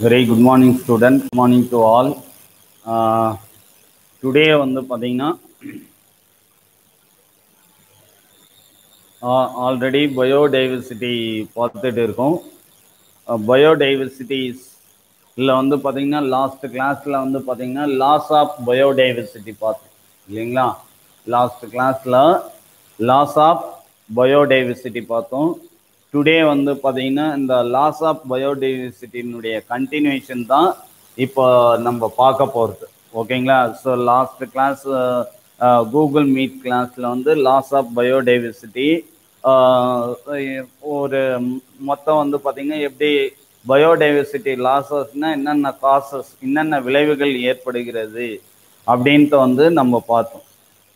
Very good morning student good morning to all today வந்து பார்த்தீங்கன்னா already biodiversity பார்த்துட்டு இருக்கோம். பயோடைவர்சிட்டிஸ் இல்லை வந்து பார்த்தீங்கன்னா லாஸ்ட் கிளாஸில் வந்து பார்த்தீங்கன்னா லாஸ் ஆஃப் பயோடைவர்சிட்டி பார்த்தோம் இல்லைங்களா? லாஸ்ட் கிளாஸில் லாஸ் ஆஃப் பயோடைவர்சிட்டி பார்த்தோம். டுடே வந்து பார்த்தீங்கன்னா இந்த லாஸ் ஆஃப் பயோடைவர்சிட்டியினுடைய கண்டினியூஷன் தான் இப்போ நம்ம பார்க்க போகிறது ஓகேங்களா so last class Google Meet கிளாஸில் வந்து லாஸ் ஆஃப் பயோடைவர்சிட்டி ஒரு மொத்தம் வந்து பார்த்தீங்கன்னா எப்படி பயோடைவர்சிட்டி லாஸஸ்னால் என்னென்ன காசஸ் என்னென்ன விளைவுகள் ஏற்படுகிறது அப்படின்ட்டு வந்து நம்ம பார்த்தோம்.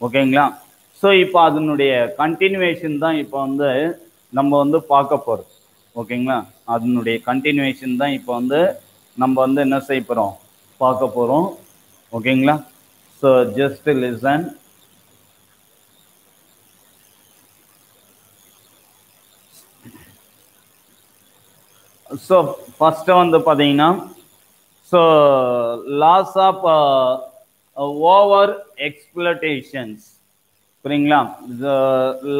ஓகேங்களா ஸோ இப்போ அதனுடைய கண்டினியூவேஷன் தான் இப்போ வந்து நம்ம வந்து பார்க்க போகிறோம் ஓகேங்களா? அதனுடைய கண்டினியூவேஷன் தான் இப்போ வந்து நம்ம வந்து என்ன செய்ய போகிறோம் பார்க்க போகிறோம் ஓகேங்களா? So just listen so first வந்து பார்த்தீங்கன்னா so loss of over exploitations புரியுங்களா?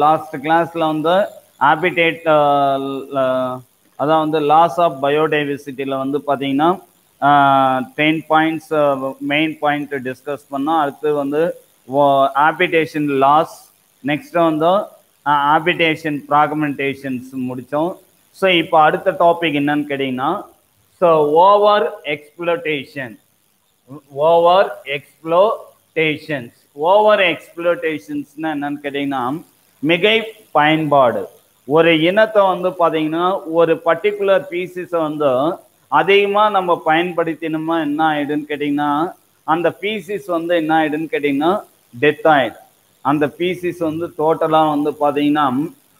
லாஸ்ட் கிளாஸில் வந்து ஆபிடேட் uh, uh, அதான் வந்து லாஸ் ஆஃப் பயோடைவர்சிட்டியில் வந்து பார்த்தீங்கன்னா ten points main point discuss பண்ணோம் அடுத்து வந்து ஆபிடேஷன் லாஸ் நெக்ஸ்ட் வந்து ஆபிடேஷன் ப்ராக்மெண்டேஷன்ஸ் முடித்தோம் ஸோ இப்போ அடுத்த டாபிக் என்னன்னு கேட்டிங்கன்னா so over exploitation over exploitations over எக்ஸ்ப்ளோட்டேஷன்ஸ்னால் என்னன்னு கேட்டிங்கன்னா மிகை பயன்பாடு. ஒரு இனத்தை வந்து பார்த்தீங்கன்னா ஒரு பர்டிகுலர் பீசிஸை வந்து அதிகமாக நம்ம பயன்படுத்தினோமா என்ன ஆயிடுன்னு கேட்டிங்கன்னா அந்த பீசிஸ் வந்து என்ன ஆயிடுன்னு கேட்டிங்கன்னா டெத் ஆயிடும். அந்த பீசிஸ் வந்து டோட்டலாக வந்து பார்த்தீங்கன்னா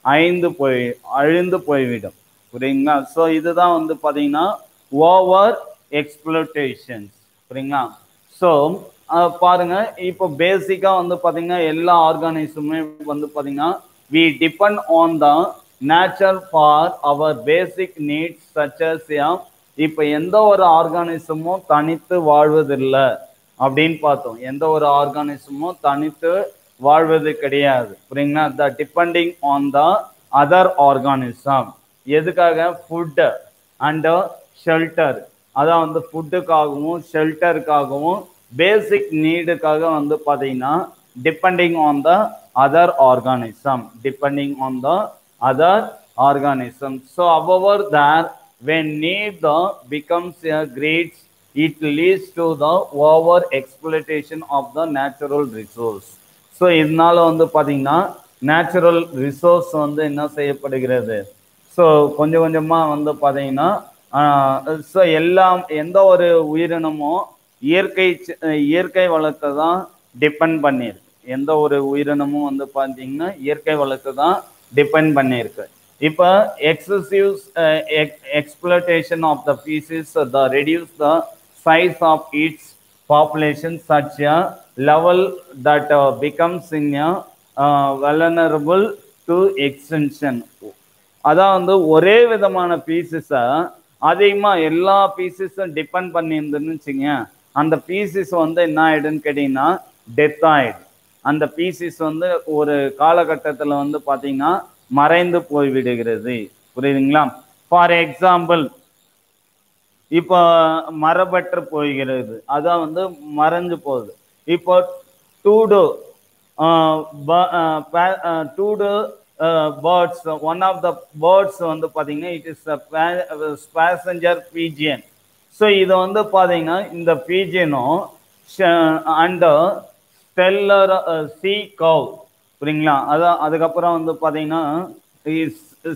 அழிந்து போய் அழிந்து போய்விடும். புரியுங்களா ஸோ இதுதான் வந்து பார்த்தீங்கன்னா ஓவர் எக்ஸ்ப்ளோட்டேஷன்ஸ் புரியுங்களா ஸோ பாருங்க இப்போ பேசிக்காக வந்து பார்த்தீங்கன்னா எல்லா ஆர்கானிசமுமே வந்து பார்த்தீங்கன்னா we depend on the natural for our basic needs such as இப்போ எந்த ஒரு ஆர்கானிசமும் தனித்து வாழ்வதில்லை அப்படின்னு பார்த்தோம். எந்த ஒரு ஆர்கானிசமும் தனித்து வாழ்வது கிடையாது. புரியுங்களா? The depending on the other organism எதுக்காக? ஃபுட்டு அண்ட் ஷெல்டர் அதான் வந்து ஃபுட்டுக்காகவும் ஷெல்டருக்காகவும் பேசிக் நீடுக்காக வந்து பார்த்தீங்கன்னா depending on the other organism depending on the other organism so our their when need the becomes a greed it leads to the over exploitation of the natural resource so இதனால வந்து பார்த்தீங்கன்னா natural resource வந்து என்ன செய்யப்படுகிறது? So கொஞ்சம் கொஞ்சமாக வந்து பார்த்தீங்கன்னா ஸோ எல்லாம் எந்த ஒரு உயிரினமும் இயற்கை இயற்கை வளத்தை தான் டிபெண்ட் பண்ணியிருக்கு எந்த ஒரு உயிரினமும் வந்து பார்த்தீங்கன்னா இயற்கை வளத்தை தான் டிபெண்ட் பண்ணியிருக்கு. இப்போ excessive exploitation of the species the reduce the size of its population such a level that becomes in vulnerable to extinction அதான் வந்து ஒரே விதமான பீசஸை அதிகமாக எல்லா பீசஸும் டிபெண்ட் பண்ணியிருந்துன்னு வச்சுங்க அந்த பீசிஸ் வந்து என்ன ஆயிடுன்னு கேட்டிங்கன்னா டெத் ஆகிடும் அந்த பீசிஸ் வந்து ஒரு காலகட்டத்தில் வந்து பார்த்தீங்கன்னா மறைந்து போய் விடுகிறது புரியுதுங்களா? ஃபார் எக்ஸாம்பிள் இப்போ மரபற்று போய்கிறது. அதான் வந்து மறைஞ்சு போகுது. இப்போ dodo dodo birds one of the birds வந்து பார்த்தீங்கன்னா it is passenger pigeon so இது வந்து பார்த்தீங்கன்னா இந்த பீஜியனும் அண்ட் ஸ்டெல்லர் சி கவ் புரியுங்களா? அதான் அதுக்கப்புறம் வந்து பார்த்தீங்கன்னா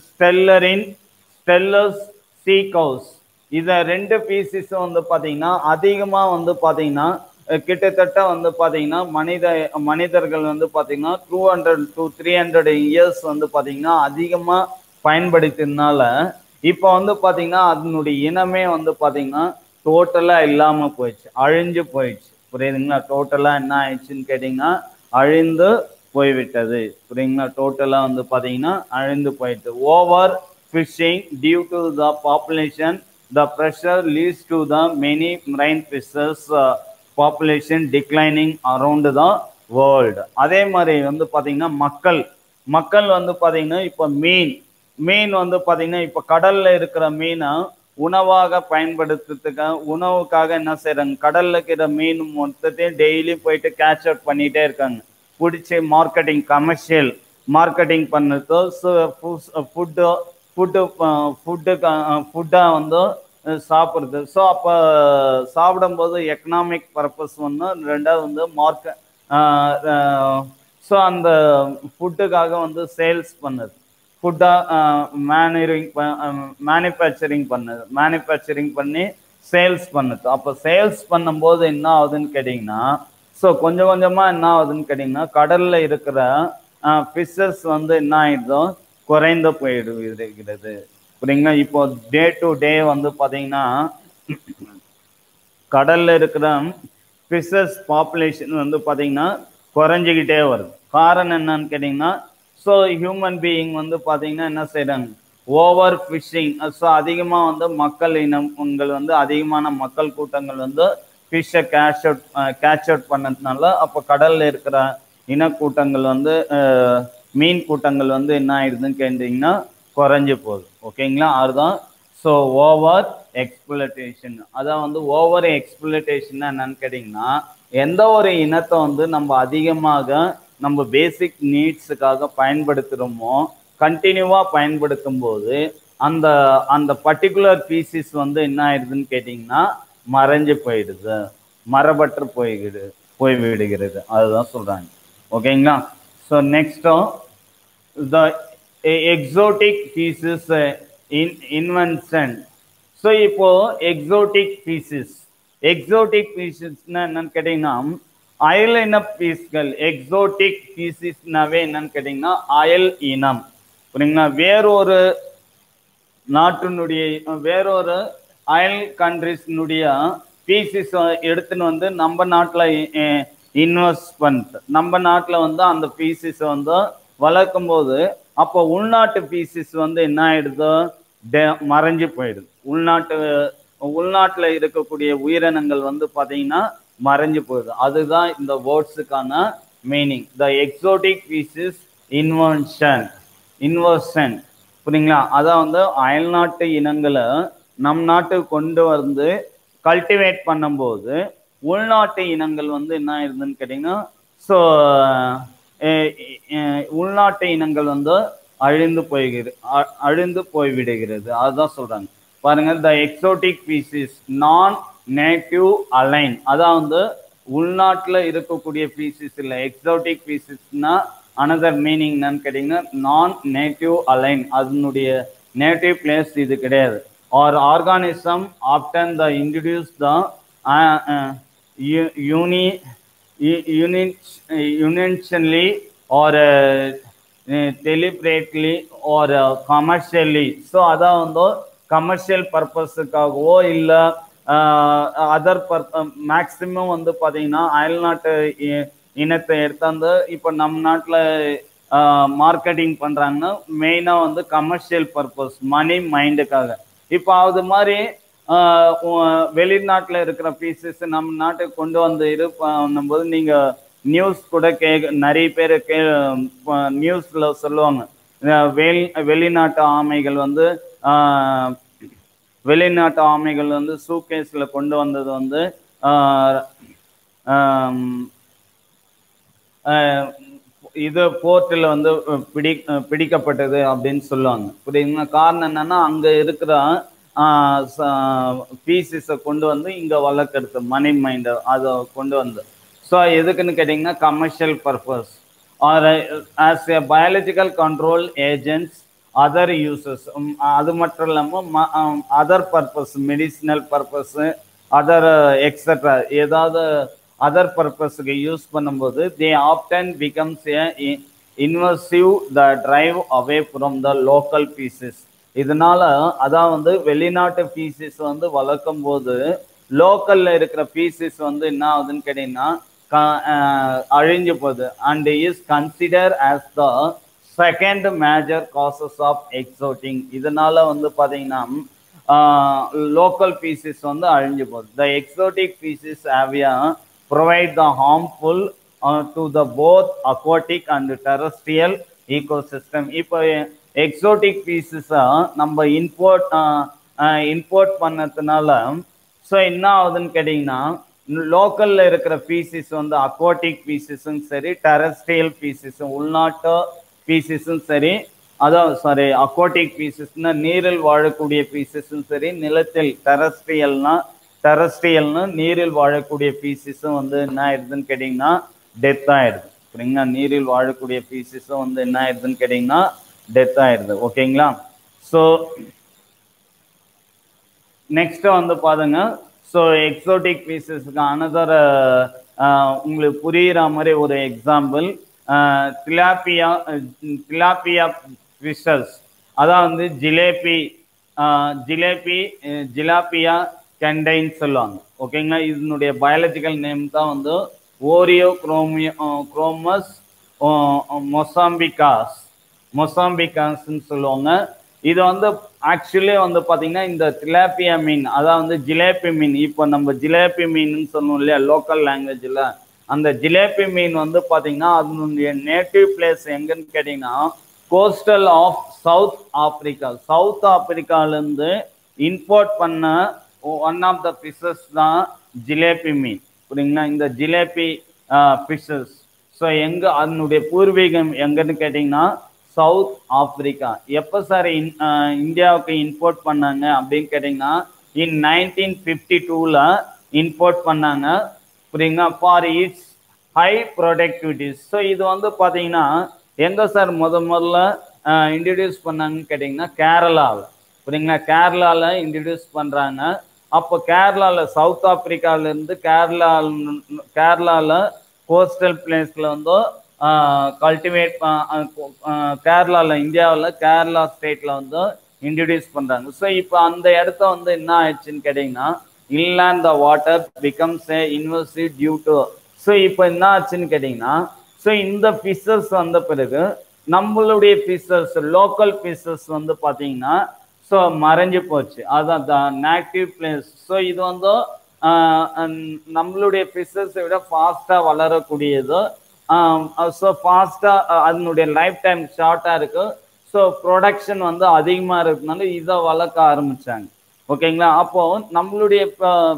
ஸ்டெல்லரின் ஸ்டெல்லர்ஸ் சி கவுஸ் இதை ரெண்டு பீசிஸும் வந்து பார்த்தீங்கன்னா அதிகமாக வந்து பார்த்தீங்கன்னா கிட்டத்தட்ட வந்து பார்த்தீங்கன்னா மனித மனிதர்கள் வந்து பார்த்தீங்கன்னா two hundred two three hundred years வந்து பார்த்தீங்கன்னா அதிகமாக பயன்படுத்தினால இப்போ வந்து பார்த்தீங்கன்னா அதனுடைய இனமே வந்து பார்த்தீங்கன்னா டோட்டலாக இல்லாமல் போயிடுச்சு அழிஞ்சு போயிடுச்சு. புரியுதுங்களா? டோட்டலாக என்ன ஆயிடுச்சுன்னு கேட்டிங்கன்னா அழிந்து போய்விட்டது. புரியுங்களா டோட்டலாக வந்து பார்த்தீங்கன்னா அழிந்து போயிட்டு. Over fishing due to the population the pressure leads to the many marine fishers population declining declining the world அதே மாதிரி வந்து பார்த்தீங்கன்னா மக்கள். மக்கள் வந்து பார்த்தீங்கன்னா இப்போ மீன். மீன் வந்து பார்த்தீங்கன்னா இப்போ கடலில் இருக்கிற மீனை உணவாக பயன்படுத்துறதுக்காக உணவுக்காக என்ன செய்கிறாங்க கடல்ல இருக்கிற மீன் மொத்தத்தையும் டெய்லி போயிட்டு கேட்ச் அவுட் பண்ணிட்டே இருக்காங்க. பிடிச்சி மார்க்கெட்டிங் கமர்ஷியல் மார்க்கெட்டிங் பண்ணுறது ஃபுட்டு ஃபுட்டு ஃபுட்டு ஃபுட்டாக வந்து சாப்பிட்றது. ஸோ அப்போ சாப்பிடும்போது எக்கனாமிக் பர்பஸ் ஒன்று ரெண்டாவது வந்து மார்க்க ஸோ அந்த ஃபுட்டுக்காக வந்து சேல்ஸ் பண்ணுது ஃபுட்டாக மேனுரிங் மேனுஃபேக்சரிங் பண்ணுது. மேனுஃபேக்சரிங் பண்ணி சேல்ஸ் பண்ணுது. அப்போ சேல்ஸ் பண்ணும்போது என்ன ஆகுதுன்னு கேட்டிங்கன்னா ஸோ கொஞ்சம் கொஞ்சமாக என்ன ஆகுதுன்னு கேட்டிங்கன்னா கடலில் இருக்கிற ஃபிஷ்ஷஸ் வந்து என்ன ஆயிடுதோ குறைந்து போயிடுகிறது. புரியுங்களா இப்போ டே டு டே வந்து பார்த்தீங்கன்னா கடலில் இருக்கிற ஃபிஷஸ் பாப்புலேஷன் வந்து பார்த்தீங்கன்னா குறைஞ்சிக்கிட்டே வருது. காரணம் என்னன்னு கேட்டிங்கன்னா ஸோ ஹியூமன் பீயிங் வந்து பார்த்தீங்கன்னா என்ன செய்கிறாங்க ஓவர் ஃபிஷ்ஷிங் ஸோ அதிகமாக வந்து மக்கள் இனங்கள் வந்து அதிகமான மக்கள் கூட்டங்கள் வந்து ஃபிஷ்ஷை கேஷ் அவுட் கேட்ச் அவுட் பண்ணதுனால அப்போ கடலில் இருக்கிற இனக்கூட்டங்கள் வந்து மீன் கூட்டங்கள் வந்து என்ன ஆயிடுதுன்னு கேட்டிங்கன்னா குறைஞ்சி போகுது. ஓகேங்களா அதுதான். ஸோ ஓவர் எக்ஸ்பிளட்டேஷன் அதான் வந்து ஓவர் எக்ஸ்பிளட்டேஷன் என்னன்னு கேட்டிங்கன்னா எந்த ஒரு இனத்தை வந்து நம்ம அதிகமாக நம்ம பேசிக் நீட்ஸுக்காக பயன்படுத்துகிறோமோ கண்டினியூவாக பயன்படுத்தும் போது அந்த அந்த பர்டிகுலர் பீசிஸ் வந்து என்ன ஆயிடுதுன்னு கேட்டிங்கன்னா மறைஞ்சு போயிடுது. மரபற்று போய்கிடு போய் விடுகிறது அதுதான் சொல்கிறாங்க ஓகேங்களா so நெக்ஸ்ட்டும் the exotic species in invention so இப்போது எக்ஸோட்டிக் பீசஸ் எக்ஸோட்டிக் பீசஸ்னா என்னன்னு கேட்டிங்கன்னா அயல் இன பீஸ்கள் எக்ஸோட்டிக் பீசிஸ்னாவே என்னன்னு கேட்டிங்கன்னா அயல் இனம். புரியுங்களா? வேறொரு நாட்டினுடைய வேறொரு அயல் கண்ட்ரிஸ்னுடைய பீசிஸ் எடுத்துன்னு வந்து நம்ம நாட்டில் இன்வெஸ்ட்மெண்ட் நம்ம நாட்டில் வந்து அந்த பீசிஸ் வந்து வளர்க்கும் போது அப்போ உள்நாட்டு பீசிஸ் வந்து என்ன ஆயிடுதோ? டே- மறைஞ்சு போயிடுது. உள்நாட்டு உள்நாட்டில் இருக்கக்கூடிய உயிரினங்கள் வந்து பார்த்தீங்கன்னா மறைஞ்சு போயிடுது அதுதான் இந்த வேர்ட்ஸுக்கான meaning the exotic species invention inversion புரியுங்களா? அதான் வந்து அயல்நாட்டு இனங்களை நம் நாட்டுக்கு கொண்டு வந்து கல்டிவேட் பண்ணும்போது உள்நாட்டு இனங்கள் வந்து என்ன ஆயிருதுன்னு கேட்டிங்கன்னா ஸோ உள்நாட்டு இனங்கள் வந்து அழிந்து போய்கிறது அழிந்து போய்விடுகிறது. அதுதான் சொல்கிறாங்க பாருங்க the exotic species non native alien. அதான் வந்து உள்நாட்டில் இருக்கக்கூடிய பீசிஸ் இல்லை எக்ஸோட்டிக் பீசிஸ்னா அனதர் மீனிங் என்னன்னு கேட்டிங்கன்னா நான் நேட்டிவ் அலைன் அதனுடைய நேட்டிவ் பிளேஸ் இது கிடையாது. Or organism often the introduce the uni unitionally or uh, or commercially so அதான் வந்து கமர்ஷியல் பர்பஸுக்காகவோ இல்லை அதர் பர் மேக்சிமம் வந்து பார்த்தீங்கன்னா அயல்நாட்டு இ- இனத்தை எடுத்தாந்து இப்போ நம்ம நாட்டில் மார்க்கெட்டிங் பண்ணுறாங்கன்னா மெயினாக வந்து கமர்ஷியல் பர்பஸ் மணி மைண்டுக்காக இப்போ அது மாதிரி வெளிநாட்டில் இருக்கிற பீசஸ் நம்ம நாட்டுக்கு கொண்டு வந்து இது பண்ணும்போது நீங்கள் நியூஸ் கூட கே நிறைய பேர் கே நியூஸில் சொல்லுவாங்க. வெளி வெளிநாட்டு ஆமைகள் வந்து வெளிநாட்டு ஆமைகள் வந்து சூகேஸ்ல கொண்டு வந்தது வந்து இது போர்ட்டில் வந்து பிடி பிடிக்கப்பட்டது அப்படின்னு சொல்லுவாங்க. புரியுதுங்களா? காரணம் என்னன்னா அங்கே இருக்கிற பீசிஸை கொண்டு வந்து இங்கே வளர்க்குறது மணி மைண்டர் அதை கொண்டு வந்து ஸோ எதுக்குன்னு கேட்டிங்கன்னா commercial purpose or as a biological control agents other uses um, அது மட்டும் இல்லாமல் other purpose medicinal purpose other extra ஏதாவது அதர் பர்பஸுக்கு யூஸ் பண்ணும்போது they often becomes a invasive the drive away from the local species இதனால அதான் வந்து வெளிநாட்டு பீசஸ் வந்து வளர்க்கும் போது லோக்கல்ல இருக்கிற பீசஸ் வந்து என்ன ஆகுதுன்னு கேட்டீங்கன்னா க- அழிஞ்சு போகுது. And is consider as the second major causes of exotic இதனால வந்து பார்த்தீங்கன்னா லோக்கல் பீசஸ் வந்து அழிஞ்சு போகுது. த எக்ஸோட்டிக் பீசஸ் ஆவியா provide the harmful to the both aquatic and terrestrial ecosystem இப்போ எக்ஸோட்டிக் பீசஸை நம்ம இம்போர்ட் இம்போர்ட் பண்ணதுனால ஸோ என்ன ஆகுதுன்னு கேட்டிங்கன்னா லோக்கலில் இருக்கிற பீசிஸ் வந்து அக்வாட்டிக் பீசிஸும் சரி டெரஸ்ட்ரியல் பீசிஸும் உள்நாட்டு பீசிஸும் சரி அதான் சாரி அக்வாட்டிக் பீசஸ்னா நீரில் வாழக்கூடிய பீசஸும் சரி நிலத்தில் டெரஸ்ட்ரியல்னா டெரஸ்ட்ரியல்னு நீரில் வாழக்கூடிய பீசஸும் வந்து என்ன ஆயிடுதுன்னு கேட்டிங்கன்னா டெத் ஆயிடுது. சரிங்களா நீரில் வாழக்கூடிய பீசஸும் வந்து என்ன ஆயிடுதுன்னு கேட்டிங்கன்னா டெத் ஆயிடுது. ஓகேங்களா? ஸோ நெக்ஸ்ட் வந்து பாருங்க. ஸோ எக்ஸோட்டிக் பீசஸ்க்கு அனதர் உங்களுக்கு புரிகிற மாதிரி ஒரு எக்ஸாம்பிள் திலாப்பியா திலாப்பியா ஃபிஷஸ் அதான் வந்து ஜிலேபி ஜிலேபி ஜிலாப்பியா கெண்டைன்னு சொல்லுவாங்க. ஓகேங்களா? இதனுடைய பயாலஜிக்கல் நேம் தான் வந்து ஓரியோ குரோமியோ குரோமஸ் மொசாம்பிகாஸ் மொசாம்பிகாஸ்ன்னு சொல்லுவாங்க. இது வந்து ஆக்சுவலி வந்து பார்த்தீங்கன்னா இந்த திலாப்பியா மீன் அதான் வந்து ஜிலேபி மீன். இப்போ நம்ம ஜிலேபி மீன் சொன்னோம் இல்லையா லோக்கல் லாங்குவேஜில் அந்த ஜிலேபி மீன் வந்து பார்த்தீங்கன்னா அதனுடைய நேட்டிவ் பிளேஸ் எங்கன்னு கேட்டிங்கன்னா coastal of South Africa South Africa import பண்ண ஒன் ஆஃப் த ஃபிஷஸ் தான் ஜிலேபி மீன். புரியுங்களா? இந்த ஜிலேபி ஃபிஷஸ் ஸோ எங்கே அதனுடைய பூர்வீகம் எங்கன்னு கேட்டிங்கன்னா சவுத் ஆப்பிரிக்கா எப்போ சார் இன் இந்தியாவுக்கு இம்போர்ட் பண்ணாங்க அப்படின்னு கேட்டிங்கன்னா இன் நைன்டீன் ஃபிஃப்டி டூவில் இம்போர்ட் பண்ணாங்க. புரியுங்களா for its high productivities so இது வந்து பார்த்தீங்கன்னா எங்கே சார் முத முதல்ல இன்ட்ரடியூஸ் பண்ணாங்கன்னு கேட்டிங்கன்னா கேரளாவில் புரியுங்களா கேரளாவில் இன்ட்ரடியூஸ் பண்ணுறாங்க அப்போ கேரளாவில் சவுத் ஆப்பிரிக்காவிலேருந்து கேரளா கேரளாவில் கோஸ்டல் பிளேஸில் வந்து கல்டிவேட் கேரளாவில் இந்தியாவில் கேரளா ஸ்டேட்டில் வந்து இன்ட்ரடியூஸ் பண்ணுறாங்க ஸோ இப்போ அந்த இடத்த வந்து என்ன ஆயிடுச்சுன்னு கேட்டிங்கன்னா inland the water becomes a university due to so இப்போ என்ன ஆச்சுன்னு கேட்டிங்கன்னா ஸோ இந்த ஃபிஷர்ஸ் வந்த பிறகு நம்மளுடைய ஃபிஷர்ஸ் லோக்கல் ஃபிஷர்ஸ் வந்து பார்த்தீங்கன்னா ஸோ மறைஞ்சு போச்சு. அதான் த நேட்டிவ் பிளேஸ் ஸோ இது வந்து நம்மளுடைய ஃபிஷர்ஸை விட ஃபாஸ்ட்டாக வளரக்கூடியது. ஸோ ஃபாஸ்ட்டாக அதனுடைய லைஃப் டைம் ஷார்ட்டாக இருக்குது ஸோ ப்ரொடக்ஷன் வந்து அதிகமாக இருக்கனால இதை வளர்க்க ஆரம்பிச்சாங்க. ஓகேங்களா? அப்போ நம்மளுடைய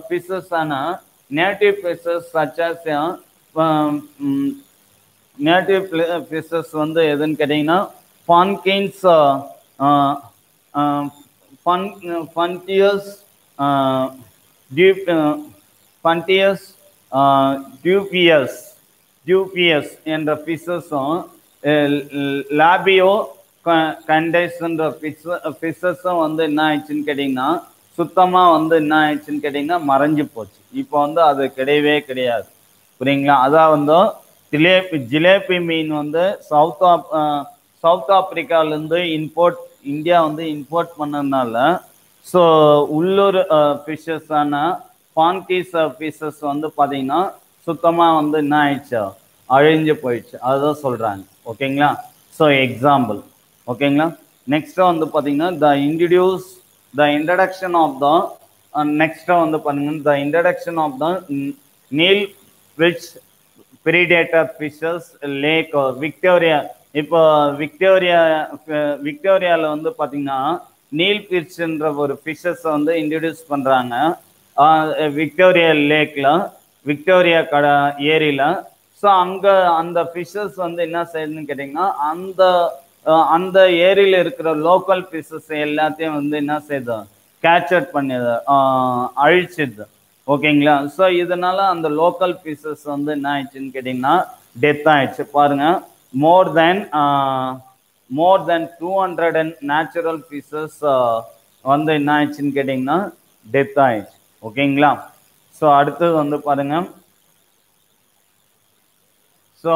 ஃபிஷஸான native fishes such as native fishes வந்து எதுன்னு கேட்டிங்கன்னா பான்கின்ஸ் ஃபன் ஃபன்டியஸ் டியூப் ஃபன்டியஸ் டியூபியஸ் டியூபியஸ் என்ற ஃபிஷஸும் லாபியோ கண்டைஸ்ன்ற ஃபிஷ ஃபிஷஸும் வந்து என்ன ஆயிடுச்சுன்னு கேட்டிங்கன்னா சுத்தமாக வந்து என்ன ஆயிடுச்சுன்னு கேட்டிங்கன்னா மறைஞ்சு போச்சு. இப்போ வந்து அது கிடையவே கிடையாது. புரியுங்களா? அதான் வந்து ஜிலேபி ஜிலேபி மீன் வந்து south app south ஆப்பிரிக்காலேருந்து import India வந்து இம்போர்ட் பண்ணதுனால ஸோ உள்ளூர் ஃபிஷ்ஷஸான பான்கீஸ் ஃபிஷஸ் வந்து பார்த்தீங்கன்னா சுத்தமாக வந்து என்ன ஆயிடுச்சு? அழிஞ்சு போயிடுச்சு. அதுதான் சொல்கிறாங்க ஓகேங்களா? ஸோ எக்ஸாம்பிள் ஓகேங்களா? நெக்ஸ்ட்டு வந்து பார்த்தீங்கன்னா the introduce the introduction of the நெக்ஸ்ட்டாக வந்து பார்த்தீங்கன்னா the introduction of the Nile which predator fishes Lake Victoria இப்போ விக்டோரியா விக்டோரியாவில் uh, வந்து பார்த்தீங்கன்னா நீல் ஃபிஷ்ன்ற ஒரு ஃபிஷஸை வந்து இன்ட்ரடியூஸ் பண்ணுறாங்க விக்டோரியா லேக்கில் விக்டோரியா கட ஏரியில். ஸோ அங்கே அந்த ஃபிஷஸ் வந்து என்ன செய்யுதுன்னு கேட்டிங்கன்னா அந்த அந்த ஏரியில் இருக்கிற லோக்கல் பீசஸ் எல்லாத்தையும் வந்து என்ன செய்யுது கேப்சர் பண்ணிது அழிச்சிது. ஓகேங்களா? ஸோ இதனால அந்த லோக்கல் பீசஸ் வந்து என்ன ஆயிடுச்சுன்னு கேட்டிங்கன்னா டெத் ஆயிடுச்சு. பாருங்க. More then more then two hundred and natural species வந்து என்ன ஆயிடுச்சுன்னு கேட்டிங்கன்னா டெத் ஆயிடுச்சு. ஓகேங்களா? ஸோ அடுத்தது வந்து பாருங்கள் ஸோ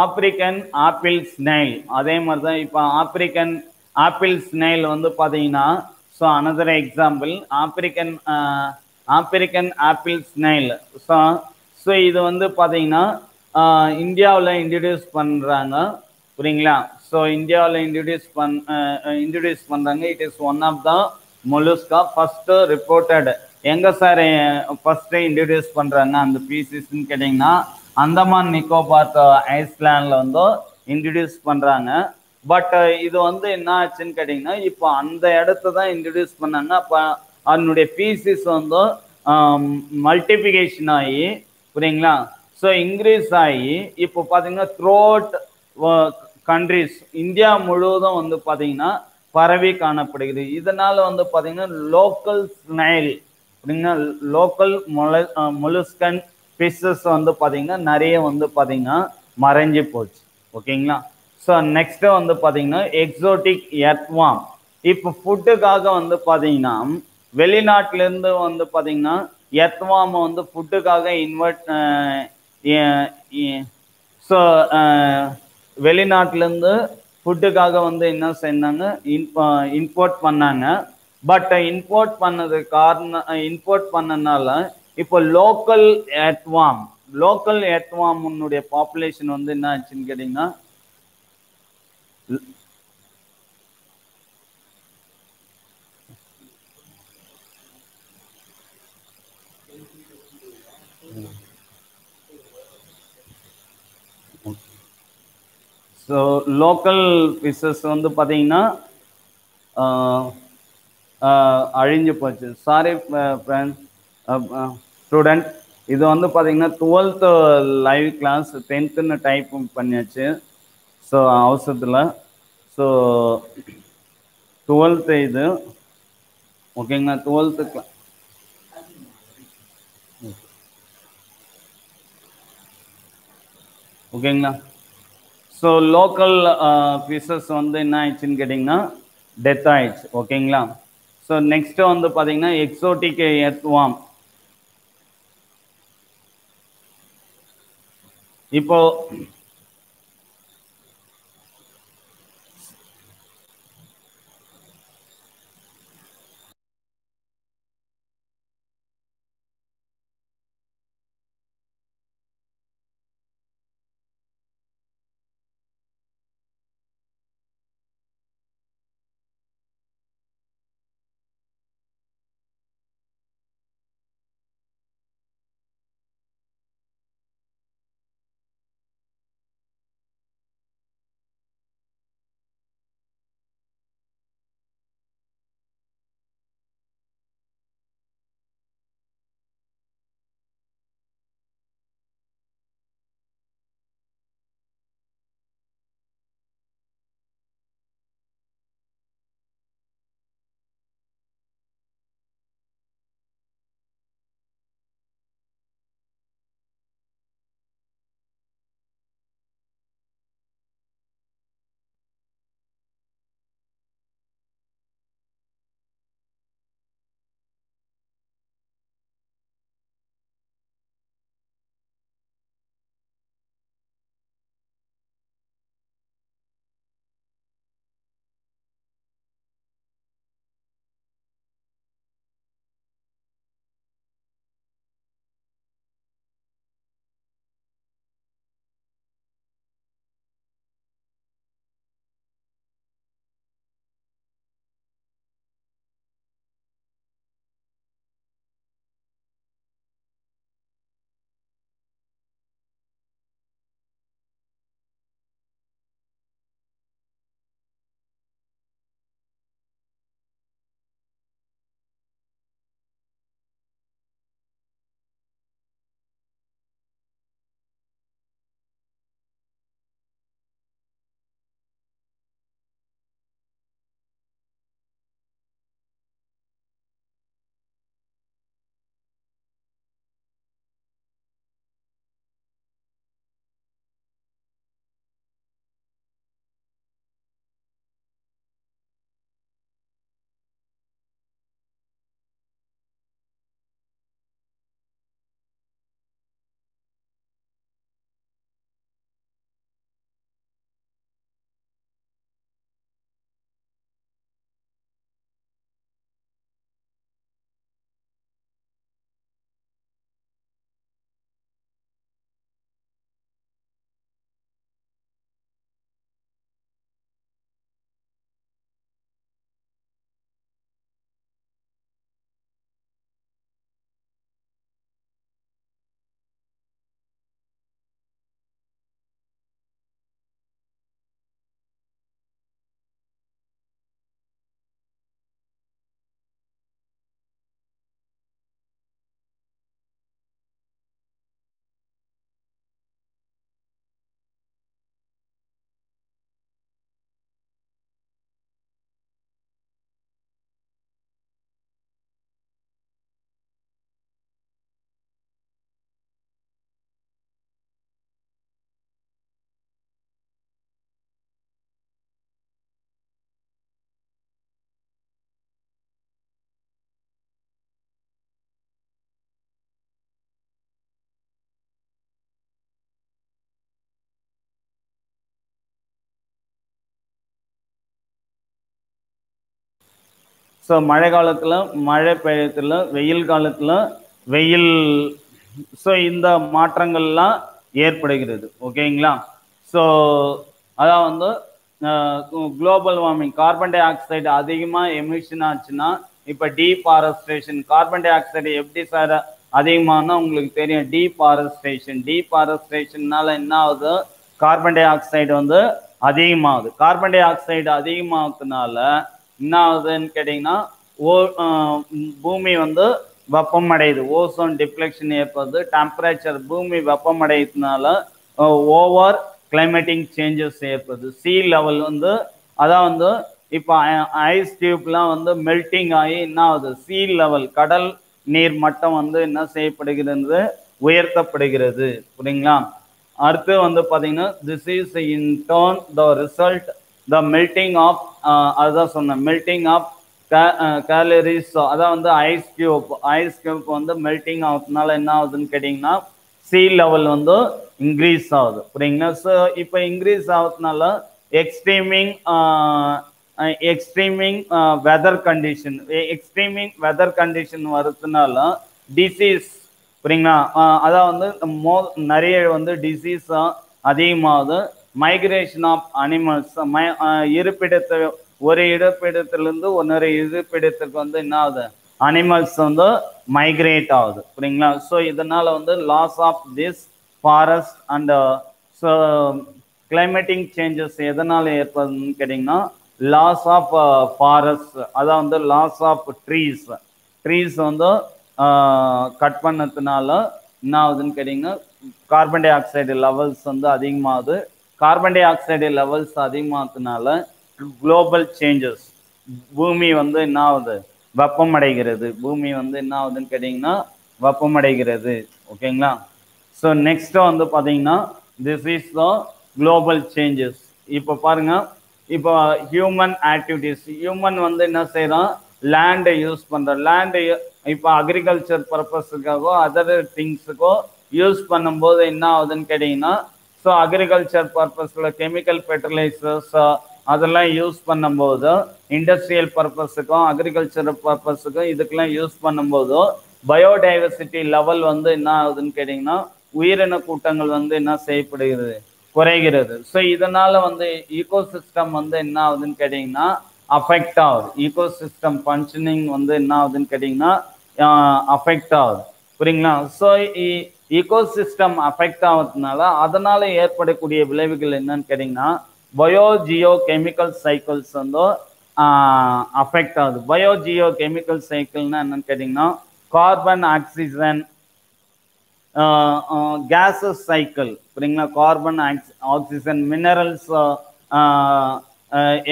ஆப்பிரிக்கன் ஆப்பிள் ஸ்னைல் அதே மாதிரி தான் இப்போ ஆப்பிரிக்கன் ஆப்பிள் ஸ்னைல் வந்து பார்த்தீங்கன்னா so another example African African apple snail so so இது வந்து பார்த்தீங்கன்னா uh, இந்தியாவில் இன்ட்ரடியூஸ் பண்ணுறாங்க புரியுங்களா? ஸோ இந்தியாவில் இன்ட்ரடியூஸ் பண் இன்ட்ரடியூஸ் பண்ணுறாங்க it is one of the mollusca first reported எங்கே சார் ஃபஸ்ட்டு இன்ட்ரடியூஸ் பண்ணுறாங்க அந்த பீசிஸ்ன்னு கேட்டிங்கன்னா அந்தமான் நிக்கோபார் ஐஸ்லாண்டில் வந்து இன்ட்ரடியூஸ் பண்ணுறாங்க பட் இது வந்து என்ன ஆச்சுன்னு கேட்டிங்கன்னா இப்போ அந்த இடத்த தான் இன்ட்ரடியூஸ் பண்ணாங்க. அப்போ அதனுடைய பீசிஸ் வந்து மல்டிபிகேஷன் ஆகி புரியுங்களா? ஸோ இன்க்ரீஸ் ஆகி இப்போ பார்த்தீங்கன்னா த்ரோட் கண்ட்ரிஸ் இந்தியா முழுவதும் வந்து பார்த்தீங்கன்னா பரவி காணப்படுகிறது. இதனால் வந்து பார்த்தீங்கன்னா லோக்கல் ஸ்னைல் அப்படிங்கன்னா லோக்கல் மொல மொலுஸ்கன் ஃபிஷஸ் வந்து பார்த்தீங்கன்னா நிறைய வந்து பார்த்தீங்கன்னா மறைஞ்சு போச்சு. ஓகேங்களா? ஸோ நெக்ஸ்ட்டு வந்து பார்த்தீங்கன்னா எக்ஸோட்டிக் எர்த்வாம் இப்போ ஃபுட்டுக்காக வந்து பார்த்தீங்கன்னா வெளிநாட்டிலேருந்து வந்து பார்த்தீங்கன்னா எர்த்வாம் வந்து ஃபுட்டுக்காக இன்வெர்ட் ஸோ வெளிநாட்டிலேருந்து ஃபுட்டுக்காக வந்து என்ன செஞ்சாங்க? இம்போர்ட் பண்ணாங்க. பட் இம்போர்ட் பண்ணது காரணம் இம்போர்ட் பண்ணனால இப்போ லோக்கல் ஏட்வாம் லோக்கல் எர்த்வாமுடைய பாப்புலேஷன் வந்து என்ன ஆச்சுன்னு கேட்டிங்கன்னா ஸோ லோக்கல் ஃபிஷஸ் வந்து பார்த்தீங்கன்னா அழிஞ்சு போச்சு. சாரி ஃப்ரெண்ட்ஸ் ஸ்டூடெண்ட் இது வந்து பார்த்தீங்கன்னா டுவெல்த்து லைவ் கிளாஸ் டென்த்துன்னு டைப் பண்ணியாச்சு. ஸோ அவசரத்தில். ஸோ டுவெல்த்து இது. ஓகேங்களா டுவெல்த்து கிளா ஓகேங்களா ஸோ லோக்கல் ஃபீஸஸ் வந்து என்ன ஆயிடுச்சுன்னு கேட்டிங்கன்னா டெத் ஆயிடுச்சு. ஓகேங்களா ஸோ நெக்ஸ்ட்டு வந்து பார்த்தீங்கன்னா எக்ஸோட்டிக் எர்த்வாம் இப்போ ஸோ மழை காலத்தில் மழை பெய்யத்தில் வெயில் காலத்தில் வெயில் ஸோ இந்த மாற்றங்கள்லாம் ஏற்படுகிறது. ஓகேங்களா ஸோ அதான் வந்து global warming carbon dioxide அதிகமாக எமிஷன் ஆச்சுன்னா இப்போ டீஃபாரஸ்ட்ரேஷன் கார்பன் டை ஆக்சைடு எப்படி சார் அதிகமானா உங்களுக்கு தெரியும். டீஃபாரஸ்ட்ரேஷன் டீஃபாரஸ்ட்ரேஷன்னால என்ன ஆகுது? கார்பன் டை ஆக்சைடு வந்து அதிகமாகுது. கார்பன் டை ஆக்சைடு அதிகமாகிறதுனால என்ன ஆகுதுன்னு கேட்டிங்கன்னா ஓ பூமி வந்து வெப்பமடையுது. ஓசோன் டிப்ளெக்ஷன் ஏற்படுது. டெம்பரேச்சர் பூமி வெப்பமடையதுனால ஓவர் கிளைமேட்டிக் சேஞ்சஸ் ஏற்படுது. சீ லெவல் வந்து அதான் வந்து இப்போ ஐஸ் டியூப்லாம் வந்து மெல்டிங் ஆகி என்ன ஆகுது சீ லெவல் கடல் நீர் மட்டம் வந்து என்ன செய்யப்படுகிறது? உயர்த்தப்படுகிறது. புரியுங்களா? அடுத்து வந்து பார்த்தீங்கன்னா this is in turn the result the melting of அதுதான் சொன்னேன். மெல்டிங் ஆஃப் கேலரிஸ் அதான் வந்து ஐஸ் கியூப் ஐஸ் கியூப் வந்து மெல்டிங் ஆகுதுனால என்ன ஆகுதுன்னு கேட்டிங்கன்னா சீ லெவல் வந்து இன்க்ரீஸ் ஆகுது. புரியுங்களா ஸோ இப்போ increase ஆகுதுனால extreming extreming weather condition extreming weather condition வர்றதுனால டிசீஸ் புரியுங்களா uh, அதான் வந்து மோ நிறைய வந்து டிசீஸ் அதிகமாகுது. மைக்ரேஷன் ஆஃப் அனிமல்ஸ் மை இருப்பிடத்தை ஒரு இருப்பிடத்திலிருந்து இன்னொரு இருப்பிடத்துக்கு வந்து என்ன ஆகுது? அனிமல்ஸ் வந்து மைக்ரேட் ஆகுது. புரியுங்களா? ஸோ இதனால வந்து loss of this forest and so climatic changes எதனால் ஏற்படுதுன்னு கேட்டிங்கன்னா லாஸ் ஆஃப் ஃபாரஸ்ட் uh, அதான் வந்து லாஸ் ஆஃப் ட்ரீஸ் ட்ரீஸ் வந்து uh, கட் பண்ணதுனால என்ன ஆகுதுன்னு கேட்டிங்கன்னா கார்பன் டை ஆக்சைடு லெவல்ஸ் வந்து அதிகமாகுது. கார்பன் டை ஆக்சைடு லெவல்ஸ் அதிகமாகிறதுனால குளோபல் சேஞ்சஸ் பூமி வந்து என்ன ஆகுது? வெப்பமடைகிறது. பூமி வந்து என்ன ஆகுதுன்னு கேட்டிங்கன்னா வெப்பமடைகிறது. ஓகேங்களா? ஸோ நெக்ஸ்ட்டு வந்து பார்த்தீங்கன்னா this is the global changes இப்போ பாருங்க. இப்போ ஹியூமன் ஆக்டிவிட்டிஸ் ஹியூமன் வந்து என்ன செய்கிறோம் லேண்டை யூஸ் பண்ணுறோம் லேண்டு இப்போ அக்ரிகல்ச்சர் பர்பஸுக்காகவோ அதர் திங்ஸுக்கோ யூஸ் பண்ணும்போது என்ன ஆகுதுன்னு கேட்டிங்கன்னா ஸோ அக்ரிகல்ச்சர் பர்பஸில் கெமிக்கல் ஃபெர்டிலைசர்ஸ் அதெல்லாம் யூஸ் பண்ணும்போது இண்டஸ்ட்ரியல் பர்பஸுக்கும் அக்ரிகல்ச்சர் பர்பஸுக்கும் இதுக்கெல்லாம் யூஸ் பண்ணும்போது பயோடைவர்சிட்டி லெவல் வந்து என்ன ஆகுதுன்னு கேட்டிங்கன்னா உயிரின கூட்டங்கள் வந்து என்ன செய்யப்படுகிறது? குறைகிறது. ஸோ இதனால் வந்து ஈகோ சிஸ்டம் வந்து என்ன ஆகுதுன்னு கேட்டிங்கன்னா அஃபெக்ட் ஆகுது. ஈகோ சிஸ்டம் ஃபங்க்ஷனிங் வந்து என்ன ஆகுதுன்னு கேட்டிங்கன்னா அஃபெக்ட் ஆகுது. புரியுங்களா? ஸோ ஈகோசிஸ்டம் அஃபெக்ட் ஆகிறதுனால அதனால ஏற்படக்கூடிய விளைவுகள் என்னன்னு கேட்டிங்கன்னா பயோ ஜியோ கெமிக்கல் சைக்கிள்ஸ் வந்து அஃபெக்ட் ஆகுது. பயோ ஜியோ கெமிக்கல் சைக்கிள்னா என்னன்னு கேட்டிங்கன்னா கார்பன் ஆக்சிஜன் கேஸஸ் சைக்கிள் புரியுங்களா carbon oxy oxygen minerals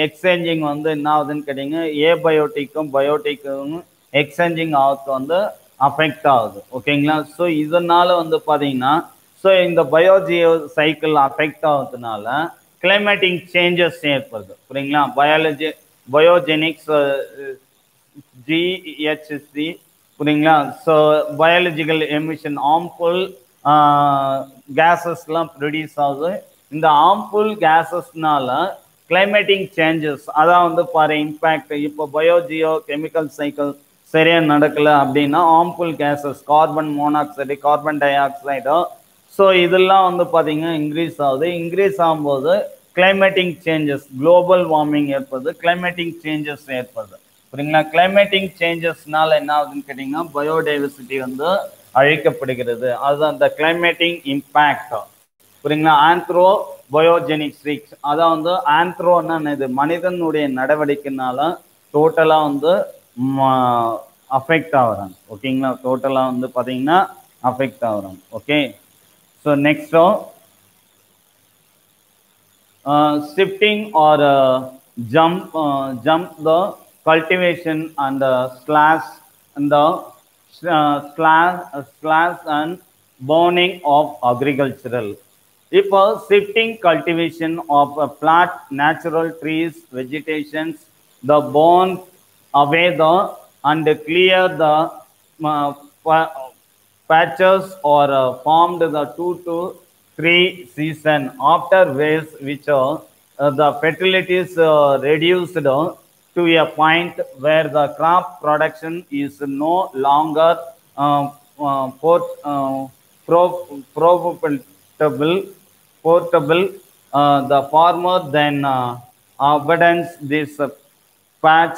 exchanging வந்து என்ன ஆகுதுன்னு கேட்டிங்க ஏபயோட்டிக்கும் பயோட்டிக்கும் எக்ஸ்சேஞ்சிங் ஆகுது வந்து அஃபெக்ட் ஆகுது. ஓகேங்களா ஸோ இதனால வந்து பார்த்தீங்கன்னா ஸோ இந்த பயோஜியோ சைக்கிள் அஃபெக்ட் ஆகுதுனால கிளைமேட்டிக் சேஞ்சஸ் ஏற்படுது. புரியுங்களா? பயாலஜி பயோஜெனிக்ஸ் ஜிஹெச்சி புரியுங்களா? ஸோ பயாலஜிக்கல் எமிஷன் ஆம்ஃபுல் கேஸஸ்லாம் ப்ரொடியூஸ் ஆகுது. இந்த ஆம்ஃபுல் கேஸஸ்னால கிளைமேட்டிக் சேஞ்சஸ் அதான் வந்து பாரு இம்பேக்ட் இப்போ பயோஜியோ கெமிக்கல் சைக்கிள் சரியா நடக்கல அப்படின்னா harmful gases carbon monoxide carbon tie ஆக்சைடோ ஸோ இதெல்லாம் வந்து பார்த்தீங்கன்னா இன்க்ரீஸ் ஆகுது. இன்க்ரீஸ் ஆகும்போது கிளைமேட்டிக் சேஞ்சஸ் குளோபல் வார்மிங் ஏற்படுது. கிளைமேட்டிக் சேஞ்சஸ் ஏற்படுது. புரியுங்களா? கிளைமேட்டிக் சேஞ்சஸ்னால என்ன ஆகுதுன்னு கேட்டிங்கன்னா பயோடைவர்சிட்டி வந்து அழிக்கப்படுகிறது. அதுதான் இந்த கிளைமேட்டிக் இம்பேக்ட் புரியுங்களா? ஆந்த்ரோ பயோஜெனிக் ஸ்ட்ரீக்ஸ் அதான் வந்து ஆந்த்ரோன்னா இது மனிதனுடைய நடவடிக்கைனால டோட்டலாக வந்து அஃபெக்ட் ஆகுறாங்க ஓகேங்களா டோட்டலாக வந்து பார்த்தீங்கன்னா அஃபெக்ட் ஆகுறாங்க ஓகே ஸோ நெக்ஸ்டோ shifting or uh, jump uh, jump the cultivation and uh, slash and the uh, slash uh, slash and burning of agricultural if a shifting cultivation of a flat natural trees vegetations the burn away the and clear the uh, patches or uh, formed the two to three season. After waves which uh, uh, the fertility is uh, reduced to a point where the crop production is no longer uh, uh, port, pro- profitable, portable, the farmer then abandons this patch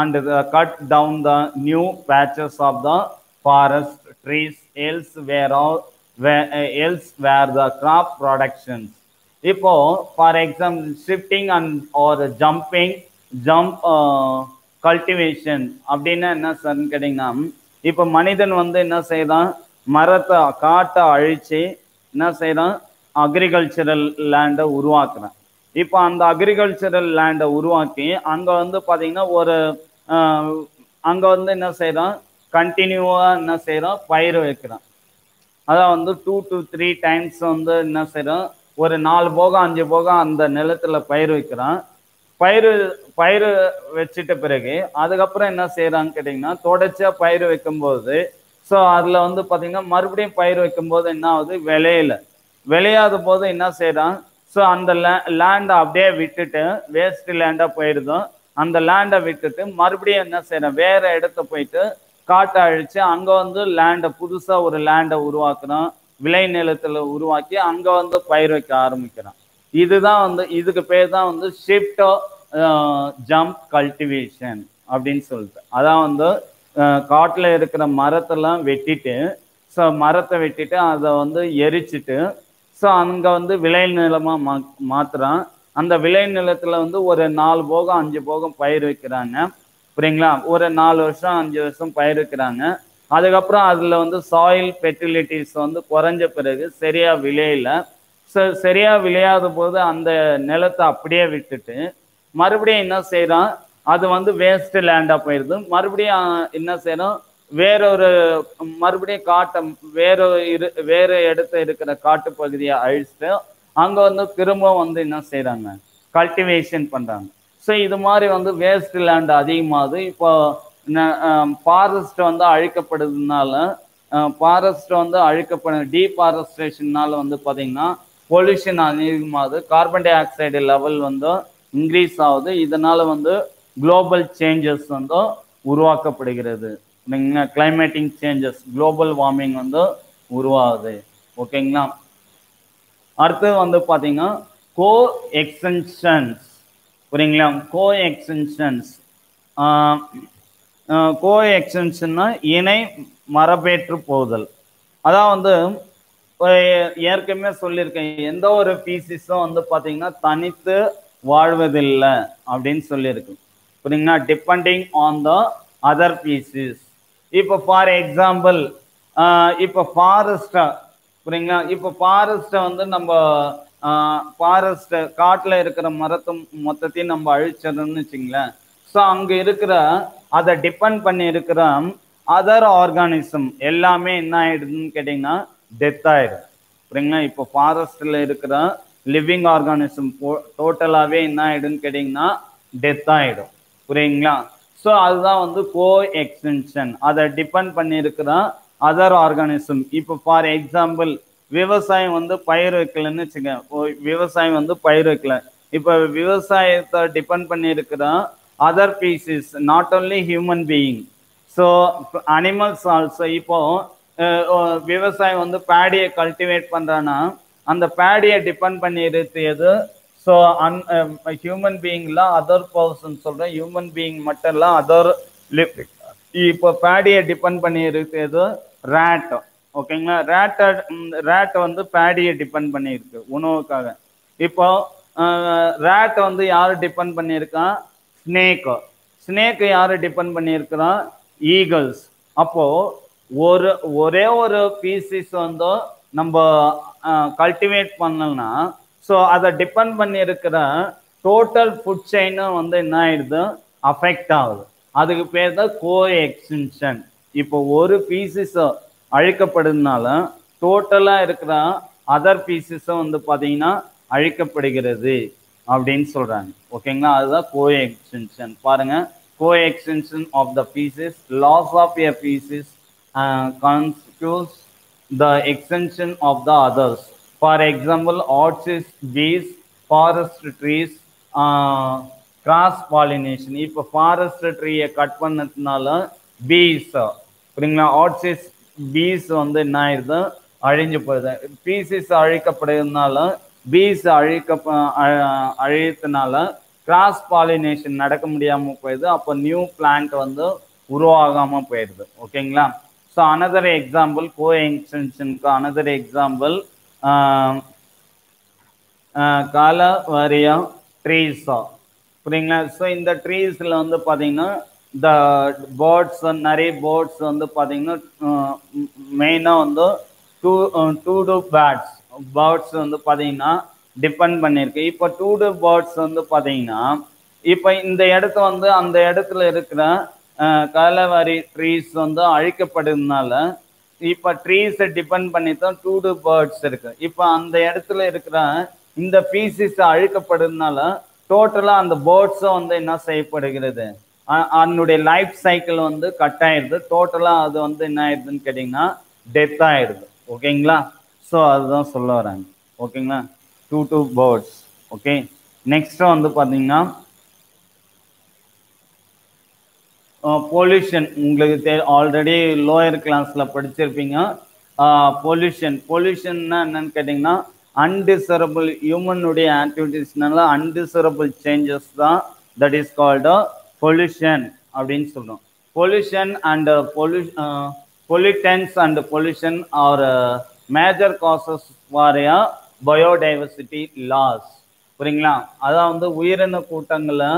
and cut cut down the new patches of the forest trees. Elsewhere, all where, uh, else where the crop productions. இப்போ for example shifting and or jumping jump cultivation அப்படின்னா என்ன சார்னு கேட்டிங்கன்னா இப்போ மனிதன் வந்து என்ன செய்தான்? மரத்தை காட்டை அழித்து என்ன செய்தான்? அக்ரிகல்ச்சரல் லேண்டை உருவாக்குறான். இப்போ அந்த அக்ரிகல்ச்சரல் லேண்டை உருவாக்கி அங்கே வந்து பார்த்தீங்கன்னா ஒரு அங்கே வந்து என்ன செய்கிறோம் கண்டினியூவாக என்ன செய்கிறோம் பயிர் வைக்கிறான். அதான் வந்து டூ டு த்ரீ டைம்ஸ் வந்து என்ன செய்கிறோம் ஒரு நாலு போகம் அஞ்சு போகம் அந்த நிலத்துல பயிர் வைக்கிறான். பயிர் பயிர் வச்சிட்ட பிறகு அதுக்கப்புறம் என்ன செய்கிறான்னு கேட்டிங்கன்னா தொடர்ச்சியாக பயிர் வைக்கும்போது ஸோ அதில் வந்து பார்த்திங்கன்னா மறுபடியும் பயிர் வைக்கும்போது என்ன ஆகுது? விளையல. விளையாத போது என்ன செய்கிறான் ஸோ அந்த லேண்டை அப்படியே விட்டுட்டு வேஸ்ட் லேண்டாக போயிடுதும் அந்த லேண்டை விட்டுட்டு மறுபடியும் என்ன செய்யறான்? வேற இடத்த போயிட்டு காட்டை அழிச்சு அங்க வந்து லேண்டை புதுசா ஒரு லேண்டை உருவாக்குறோம். விளை நிலத்துல உருவாக்கி அங்க வந்து பயிர் வைக்க ஆரம்பிக்கிறோம். இதுதான் வந்து இதுக்கு பேர் தான் வந்து ஷிஃப்ட் ஜம்ப் கல்டிவேஷன் அப்படின்னு சொல்லிட்டு. அதான் வந்து காட்டில் இருக்கிற மரத்தெல்லாம் வெட்டிட்டு ஸோ மரத்தை வெட்டிட்டு அதை வந்து எரிச்சிட்டு ஸோ அங்கே வந்து விளை நிலமாக மா மாற்றுறான் அந்த விளை நிலத்தில் வந்து ஒரு நாலு போகம் அஞ்சு போகம் பயிர் வைக்கிறாங்க. புரியுங்களா? ஒரு நாலு வருஷம் அஞ்சு வருஷம் பயிர் வைக்கிறாங்க. அதுக்கப்புறம் அதில் வந்து சாயில் ஃபெர்டிலிட்டிஸ் வந்து குறைஞ்ச பிறகு சரியாக விளையல. ஸோ சரியாக விளையாத போது அந்த நிலத்தை அப்படியே விட்டுட்டு மறுபடியும் என்ன செய்கிறான் அது வந்து வேஸ்ட் லேண்டாக போயிடுது மறுபடியும் என்ன செய்கிறோம் வேறொரு மறுபடியும் காட்டை வேற இரு வேற இடத்த இருக்கிற காட்டு பகுதியை அழிச்சிட்டு அங்க வந்து திரும்ப வந்து என்ன செய்கிறாங்க கல்டிவேஷன் பண்றாங்க. ஸோ இது மாதிரி வந்து வேஸ்ட் லேண்ட் அதிகமாகுது. இப்போ ஃபாரஸ்ட் வந்து அழிக்கப்படுறதுனால ஃபாரஸ்ட் வந்து அழிக்கப்பட டீஃபாரஸ்ட்ரேஷன்னால வந்து பார்த்தீங்கன்னா பொல்யூஷன் அதிகமாகுது. கார்பன் டை ஆக்சைடு லெவல் வந்து இன்க்ரீஸ் ஆகுது. இதனால வந்து குளோபல் சேஞ்சஸ் வந்து உருவாக்கப்படுகிறது. கிளைமேட்டிங் சேஞ்சஸ் குளோபல் வார்மிங் வந்து உருவாகுது. ஓகேங்களா அடுத்தது வந்து பார்த்தீங்கன்னா கோ எக்ஸ்டென்ஷன்ஸ் புரியுங்களா? கோ எக்ஸ்டென்ஷன்ஸ் கோ எக்ஸ்டென்ஷன்னா இணை மரபேற்று போதல். அதான் வந்து ஏற்கனவே சொல்லியிருக்கேன். எந்த ஒரு பீசிஸும் வந்து பார்த்தீங்கன்னா தனித்து வாழ்வதில்லை அப்படின்னு சொல்லியிருக்கு. புரியுங்களா? Depending on the other species இப்போ ஃபார் எக்ஸாம்பிள் இப்போ ஃபாரஸ்டா புரியுங்களா? இப்போ ஃபாரஸ்ட்டை வந்து நம்ம ஃபாரஸ்ட் காட்டில் இருக்கிற மரத்தை மொத்தத்தையும் நம்ம அழிச்சிடணும்னு வச்சுங்களேன். ஸோ அங்கே இருக்கிற அதை டிபெண்ட் பண்ணி இருக்கிற அதர் ஆர்கானிசம் எல்லாமே என்ன ஆயிடுதுன்னு கேட்டிங்கன்னா டெத் ஆயிடும் புரியுங்களா? இப்போ ஃபாரஸ்டில் இருக்கிற லிவிங் ஆர்கானிசம் டோட்டலாகவே என்ன ஆயிடுன்னு கேட்டிங்கன்னா டெத் ஆயிடும். புரியுங்களா? ஸோ அதுதான் வந்து கோ எக்ஸ்டென்ஷன் அதை டிபெண்ட் பண்ணியிருக்கிற அதர் ஆர்கானிசம் இப்போ ஃபார் எக்ஸாம்பிள் விவசாயம் வந்து பயிர் வைக்கலன்னு வச்சுக்க விவசாயம் வந்து பயிர் வைக்கல. இப்போ விவசாயத்தை டிபெண்ட் பண்ணியிருக்கிற other species not only human being so animals also இப்போ விவசாயம் வந்து பேடியை கல்டிவேட் பண்ணுறான்னா அந்த பேடியை டிபெண்ட் பண்ணி இருக்கிறது ஸோ அன் ஹியூமன் பீயிங்ல அதர் பர்சன் சொல்கிறேன் ஹியூமன் பீயிங் மட்டும்லாம் அதர் லிப் இப்போ பேடியை டிபெண்ட் பண்ணி இருக்கிறது ரேட் ஓகேங்களா ரேட்டை ரேட் வந்து பேடியை டிபெண்ட் பண்ணியிருக்கு உணவுக்காக. இப்போ ரேட்டை வந்து யார் டிபெண்ட் பண்ணியிருக்கான் ஸ்னேக்கு ஸ்னேக்கு யார் டிபெண்ட் பண்ணியிருக்கிறான் ஈகிள்ஸ் அப்போது ஒரு ஒரே ஒரு பீசிஸ் வந்து நம்ம கல்டிவேட் பண்ணலன்னா ஸோ அதை டிபெண்ட் பண்ணி இருக்கிற டோட்டல் ஃபுட் செயினும் வந்து என்ன ஆயிடுது? அஃபெக்ட் ஆகுது. அதுக்கு பேர் தான் கோ எக்ஸ்டென்ஷன் இப்போ ஒரு பீசிஸ் அழிக்கப்படுறதுனால டோட்டலாக இருக்கிற அதர் பீசஸும் வந்து பார்த்தீங்கன்னா அழிக்கப்படுகிறது அப்படின்னு சொல்கிறாங்க ஓகேங்களா அதுதான் கோ எக்ஸ்டென்ஷன் பாருங்கள் co extension of the species loss of a species constitutes the extension of the others For example, orchids, bees, forest trees, cross pollination இப்போ ஃபாரஸ்ட் ட்ரீயை கட் பண்ணதுனால பீஸ் புரியுங்களா? ஆர்ச்சிஸ் பீஸ் வந்து என்ன ஆயிடுது? அழிஞ்சு போயிடுது. பீசிஸ் அழிக்கப்படுறதுனால பீஸ் அழிக்க அழியறதுனால கிராஸ் பாலினேஷன் நடக்க முடியாமல் போயிடுது. அப்போ நியூ பிளான்ட் வந்து உருவாகாமல் போயிடுது. ஓகேங்களா ஸோ அனதர் எக்ஸாம்பிள் கோ எக்ஸ்டென்ஷனுக்கு அனதர் எக்ஸாம்பிள் காலவாரியா? ட்ரீஸா புரியுங்களா? ஸோ இந்த ட்ரீஸில் வந்து பார்த்தீங்கன்னா இந்த பேர்ட்ஸ் நிறைய பேர்ட்ஸ் வந்து பார்த்தீங்கன்னா மெயினாக வந்து two two two birds birds வந்து பார்த்தீங்கன்னா டிபெண்ட் பண்ணியிருக்கு இப்போ டூ டூ பேர்ட்ஸ் வந்து பார்த்தீங்கன்னா இப்போ இந்த இடத்த வந்து அந்த இடத்துல இருக்கிற காலவாரி ட்ரீஸ் வந்து அழிக்கப்படுறதுனால இப்போ ட்ரீஸை டிபெண்ட் பண்ணி தான் டூ டூ பேர்ட்ஸ் இருக்கு. இப்போ அந்த இடத்துல இருக்கிற இந்த பீசிஸ் அழுக்கப்படுறதுனால டோட்டலாக அந்த பேர்ட்ஸும் வந்து என்ன செய்யப்படுகிறது? அதனுடைய லைஃப் சைக்கிள் வந்து கட் ஆயிடுது. டோட்டலாக அது வந்து என்ன ஆயிடுதுன்னு கேட்டிங்கன்னா டெத் ஆயிடுது. ஓகேங்களா? ஸோ அதுதான் சொல்ல வராங்க ஓகேங்களா? Two two birds okay next வந்து பார்த்தீங்கன்னா பொல்யூஷன் உங்களுக்கு தெ ஆல்ரெடி லோயர் கிளாஸில் படிச்சிருப்பீங்க. பொல்யூஷன் பொல்யூஷன்னா என்னன்னு கேட்டிங்கன்னா அன்டிசரபிள் ஹியூமனுடைய ஆக்டிவிட்டீஸ்னால அன்டிசரபிள் சேஞ்சஸ் தான் தட் இஸ் கால்டு பொல்யூஷன் அப்படின்னு சொல்கிறோம் pollution and pollu pollutants and pollution are major causes Wadia biodiversity loss புரியுங்களா? அதான் வந்து உயிரின கூட்டங்களை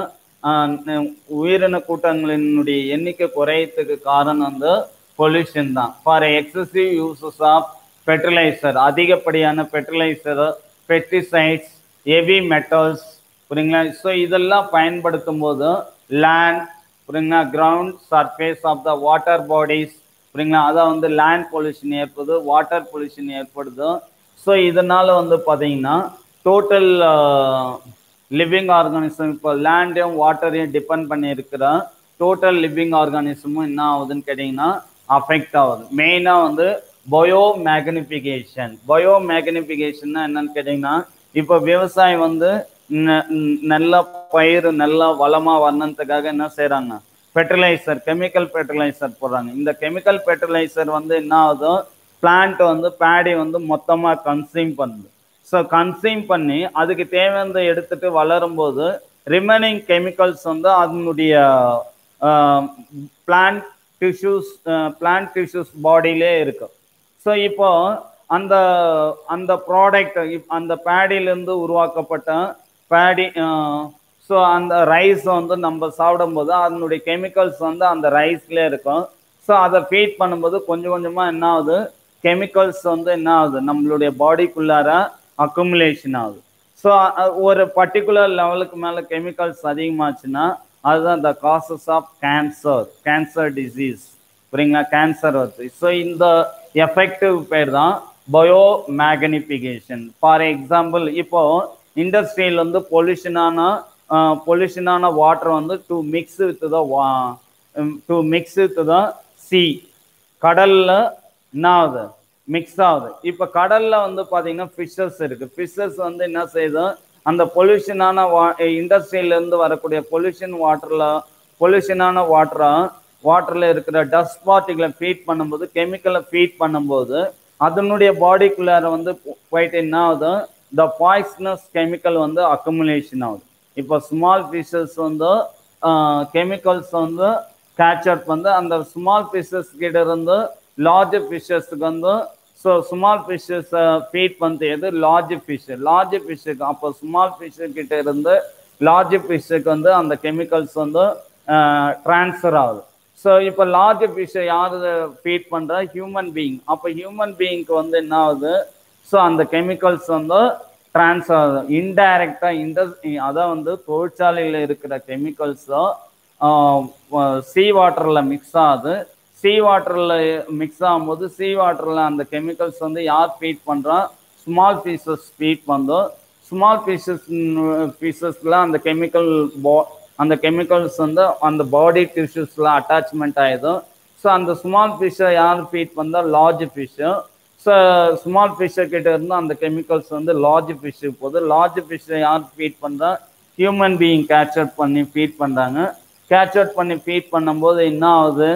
உயிரின கூட்டங்களினுடைய எண்ணிக்கை குறையத்துக்கு காரணம் வந்து பொல்யூஷன் தான். For excessive uses of fertiliser அதிகப்படியான ஃபெர்டிலைசர் பெஸ்டிசைட்ஸ் ஹெவி மெட்டல்ஸ் புரியுங்களா? ஸோ இதெல்லாம் பயன்படுத்தும் போது லேண்ட் புரியுங்களா? Ground surface of the water bodies புரியுங்களா? அதான் வந்து லேண்ட் பொல்யூஷன் ஏற்படுது வாட்டர் பொல்யூஷன் ஏற்படுது. ஸோ இதனால் வந்து பார்த்தீங்கன்னா டோட்டல் லிவிங் ஆர்கானிசம் இப்போ லேண்டையும் வாட்டரையும் டிபெண்ட் பண்ணி இருக்கிற டோட்டல் லிவிங் ஆர்கானிசமும் என்ன ஆகுதுன்னு கேட்டிங்கன்னா அஃபெக்ட் ஆகுது. மெயினாக வந்து பயோ மேக்னிஃபிகேஷன் பயோ மேக்னிஃபிகேஷன்னா என்னன்னு கேட்டிங்கன்னா இப்போ விவசாயம் வந்து நல்ல பயிர் நல்லா வளமாக வரணுன்றதுக்காக என்ன செய்கிறாங்க ஃபெர்டிலைசர் கெமிக்கல் ஃபெர்டிலைசர் போடுறாங்க. இந்த கெமிக்கல் ஃபெர்டிலைசர் வந்து என்ன ஆகுதோ பிளான்ட் வந்து பேடி வந்து மொத்தமாக கன்சியூம் பண்ணுது. ஸோ கன்சியூம் பண்ணி அதுக்கு தேவையானதை எடுத்துட்டு வளரும் போது ரிமைனிங் கெமிக்கல்ஸ் வந்து அதனுடைய பிளான்ட் டிஷ்யூஸ் பிளான்ட் டிஷ்யூஸ் பாடியிலே இருக்கு. ஸோ இப்போ அந்த அந்த ப்ராடக்ட் அந்த பேடியிலேருந்து உருவாக்கப்பட்ட பேடி ஸோ அந்த ரைஸ் வந்து நம்ம சாப்பிடும்போது அதனுடைய கெமிக்கல்ஸ் வந்து அந்த ரைஸ்லேயே இருக்கும். ஸோ அதை ஃபீட் பண்ணும்போது கொஞ்சம் கொஞ்சமாக என்ன ஆகுது? கெமிக்கல்ஸ் வந்து என்ன ஆகுது? நம்மளுடைய பாடிக்குள்ளார அக்குமுலேஷன் ஆகுது. ஸோ ஒரு பர்டிகுலர் லெவலுக்கு மேலே கெமிக்கல்ஸ் அதிகமாச்சுன்னா அதுதான் the causes of cancer cancer disease புரியுங்களா? கேன்சர் வருது. ஸோ இந்த எஃபெக்டிவ் பேர் தான் பயோ மேக்னிஃபிகேஷன் ஃபார் எக்ஸாம்பிள் இப்போ இண்டஸ்ட்ரியில் வந்து பொல்யூஷனான பொல்யூஷனான வாட்டர் வந்து to mix with the to mix with the sea கடலில் என்ன ஆகுது? மிக்ஸ் ஆகுது. இப்போ கடலில் வந்து பார்த்தீங்கன்னா ஃபிஷர்ஸ் இருக்குது ஃபிஷர்ஸ் வந்து என்ன செய்யுது? அந்த பொல்யூஷனான வா இண்டஸ்ட்ரியிலேருந்து வரக்கூடிய பொல்யூஷன் வாட்டரில் பொல்யூஷனான வாட்டராக வாட்டரில் இருக்கிற டஸ்ட் பார்ட்டிகளை ஃபீட் பண்ணும்போது கெமிக்கலை ஃபீட் பண்ணும்போது அதனுடைய பாடிக்குள்ளார வந்து போயிட்டு என்ன ஆகுது? த பாய்ஸ்னஸ் கெமிக்கல் வந்து அக்குமுலேஷன் ஆகுது. இப்போ ஸ்மால் ஃபிஷஸ் வந்து கெமிக்கல்ஸ் வந்து கேட்சப் வந்து அந்த ஸ்மால் ஃபிஷஸ் கிட்ட இருந்து லார்ஜ் ஃபிஷஸ்க்கு வந்து ஸோ ஸ்மால் ஃபிஷ்ஷஸ் ஃபீட் பண்ணுறது எது லார்ஜ் ஃபிஷ்ஷு லார்ஜ் ஃபிஷ்ஷுக்கு அப்போ ஸ்மால் ஃபிஷ்ஷு கிட்ட இருந்து லார்ஜ் ஃபிஷ்ஷுக்கு வந்து அந்த கெமிக்கல்ஸ் வந்து uh, ட்ரான்ஸ்ஃபர் ஆகுது. ஸோ இப்போ லார்ஜ் ஃபிஷ்ஷை யார் ஃபீட் பண்ணுறா ஹியூமன் பீயிங் அப்போ ஹியூமன் பீயிங்க்கு வந்து என்ன ஆகுது? ஸோ அந்த கெமிக்கல்ஸ் வந்து ட்ரான்ஸ்ஃபர் ஆகுது. இன்டைரக்டாக இண்டஸ் அதான் வந்து தொழிற்சாலையில் இருக்கிற கெமிக்கல்ஸோ சீ வாட்டரில் மிக்ஸ் ஆகுது. சீ வாட்டரில் மிக்ஸ் ஆகும்போது சீ வாட்டரில் அந்த கெமிக்கல்ஸ் வந்து யார் ஃபீட் பண்ணுறா ஸ்மால் பீசஸ் ஃபீட் பண்ணுறோம் ஸ்மால் பீசஸ் பீசஸில் அந்த கெமிக்கல் பா அந்த கெமிக்கல்ஸ் வந்து அந்த பாடி டிஷ்யூஸில் அட்டாச்மெண்ட் ஆகிடும் ஸோ அந்த ஸ்மால் ஃபிஷ்ஷை யார் ஃபீட் பண்ணால் லார்ஜ் ஃபிஷ்ஷு ஸோ ஸ்மால் ஃபிஷ்ஷை கிட்ட இருந்து அந்த கெமிக்கல்ஸ் வந்து லார்ஜ் ஃபிஷ்ஷுக்கு போகுது. லார்ஜ் ஃபிஷ்ஷை யார் ஃபீட் பண்ணுறா ஹியூமன் பீயிங் கேட்ச் அவுட் பண்ணி ஃபீட் பண்ணுறாங்க கேட்ச் அவுட் பண்ணி ஃபீட் பண்ணும்போது என்ன ஆகுது?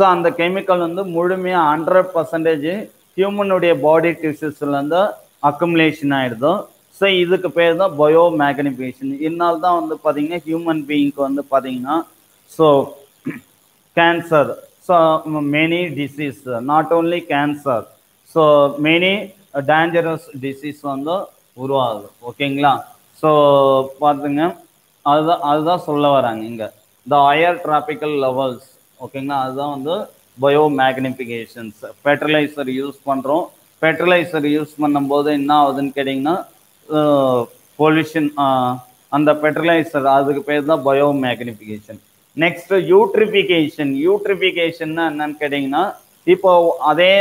ஸோ அந்த கெமிக்கல் வந்து முழுமையாக ஹண்ட்ரட் பர்சன்டேஜ் ஹியூமனுடைய பாடி டிஷ்யூஸ்லேருந்து அக்குமுலேஷன் ஆகிடுதும் ஸோ இதுக்கு பேர் தான் பயோ மேக்னிஃபிகேஷன் இதனால தான் வந்து பார்த்தீங்கன்னா ஹியூமன் பீயிங்க்கு வந்து பார்த்தீங்கன்னா so cancer so many disease not only cancer so many dangerous disease வந்து உருவாகுது. ஓகேங்களா ஸோ பார்த்துங்க அதுதான் அதுதான் சொல்ல வராங்க இங்கே. த ஹையர் டிராபிக்கல் லெவல்ஸ் ஓகேங்களா? அதுதான் வந்து பயோ மேக்னிஃபிகேஷன்ஸ் ஃபெர்டிலைசர் யூஸ் பண்ணுறோம் ஃபெர்டிலைசர் யூஸ் பண்ணும்போது என்ன ஆகுதுன்னு கேட்டிங்கன்னா பொல்யூஷன் அந்த ஃபெர்டிலைசர் அதுக்கு பேர் தான் பயோ மேக்னிஃபிகேஷன் நெக்ஸ்ட் யூட்ரிஃபிகேஷன் யூட்ரிஃபிகேஷன்னா என்னன்னு கேட்டிங்கன்னா இப்போ அதே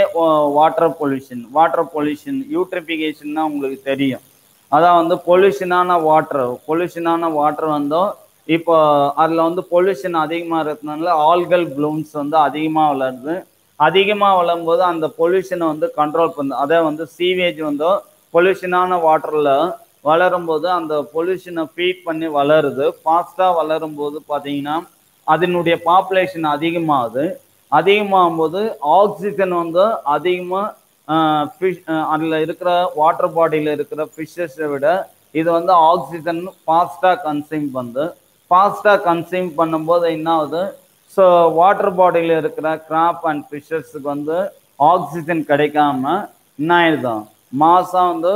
வாட்டர் பொல்யூஷன் வாட்டர் பொல்யூஷன் யூட்ரிஃபிகேஷன்னா உங்களுக்கு தெரியும். அதான் வந்து பொல்யூஷனான வாட்டர் பொல்யூஷனான வாட்டர் வந்தோம் இப்போ அதில் வந்து பொல்யூஷன் அதிகமாக இருக்கிறதுனால ஆல்கல் ப்ளூம்ஸ் வந்து அதிகமாக வளருது. அதிகமாக வளரும்போது அந்த பொல்யூஷனை வந்து கண்ட்ரோல் பண்ணுது. அதே வந்து சீவேஜ் வந்து பொல்யூஷனான வாட்டரில் வளரும்போது அந்த பொல்யூஷனை ஃபீட் பண்ணி வளருது. ஃபாஸ்ட்டாக வளரும்போது பார்த்தீங்கன்னா அதனுடைய பாப்புலேஷன் அதிகமாகுது. அதிகமாகும் போது ஆக்சிஜன் வந்து அதிகமாக ஃபிஷ் அதில் இருக்கிற வாட்டர் பாடியில் இருக்கிற ஃபிஷ்ஷஸை விட இது வந்து ஆக்சிஜன் ஃபாஸ்ட்டாக கன்சியூம் பண்ணுது. ஃபாஸ்ட்டாக கன்சியூம் பண்ணும்போது என்ன ஆகுது ஸோ வாட்டர் பாடியில் இருக்கிற கிராப் அண்ட் ஃபிஷர்ஸுக்கு வந்து ஆக்சிஜன் கிடைக்காம என்ன ஆயிடுதான் மாதம் வந்து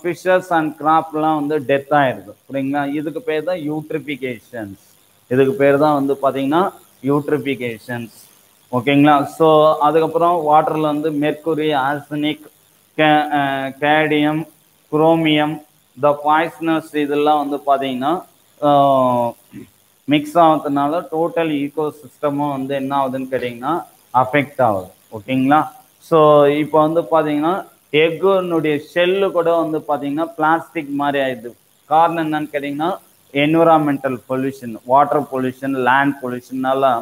ஃபிஷர்ஸ் அண்ட் கிராப்லாம் வந்து டெத் ஆயிடுது. புரியுங்களா? இதுக்கு பேர் தான் யூட்ரிஃபிகேஷன்ஸ் இதுக்கு பேர் தான் வந்து பார்த்தீங்கன்னா யூட்ரிஃபிகேஷன்ஸ் ஓகேங்களா? ஸோ அதுக்கப்புறம் வாட்டரில் வந்து mercury arsenic cadmium chromium the poisonous இதெல்லாம் வந்து பார்த்தீங்கன்னா மிக்ஸ் ஆகிறதுனால டோட்டல் ஈகோ சிஸ்டமும் வந்து என்ன ஆகுதுன்னு கேட்டிங்கன்னா அஃபெக்ட் ஆகுது. ஓகேங்களா? ஸோ இப்போ வந்து பார்த்தீங்கன்னா எக்குனுடைய ஷெல்லு கூட வந்து பார்த்தீங்கன்னா பிளாஸ்டிக் மாதிரி ஆயிடுது. காரணம் என்னன்னு கேட்டிங்கன்னா environmental pollution water pollution land பொல்யூஷன்னால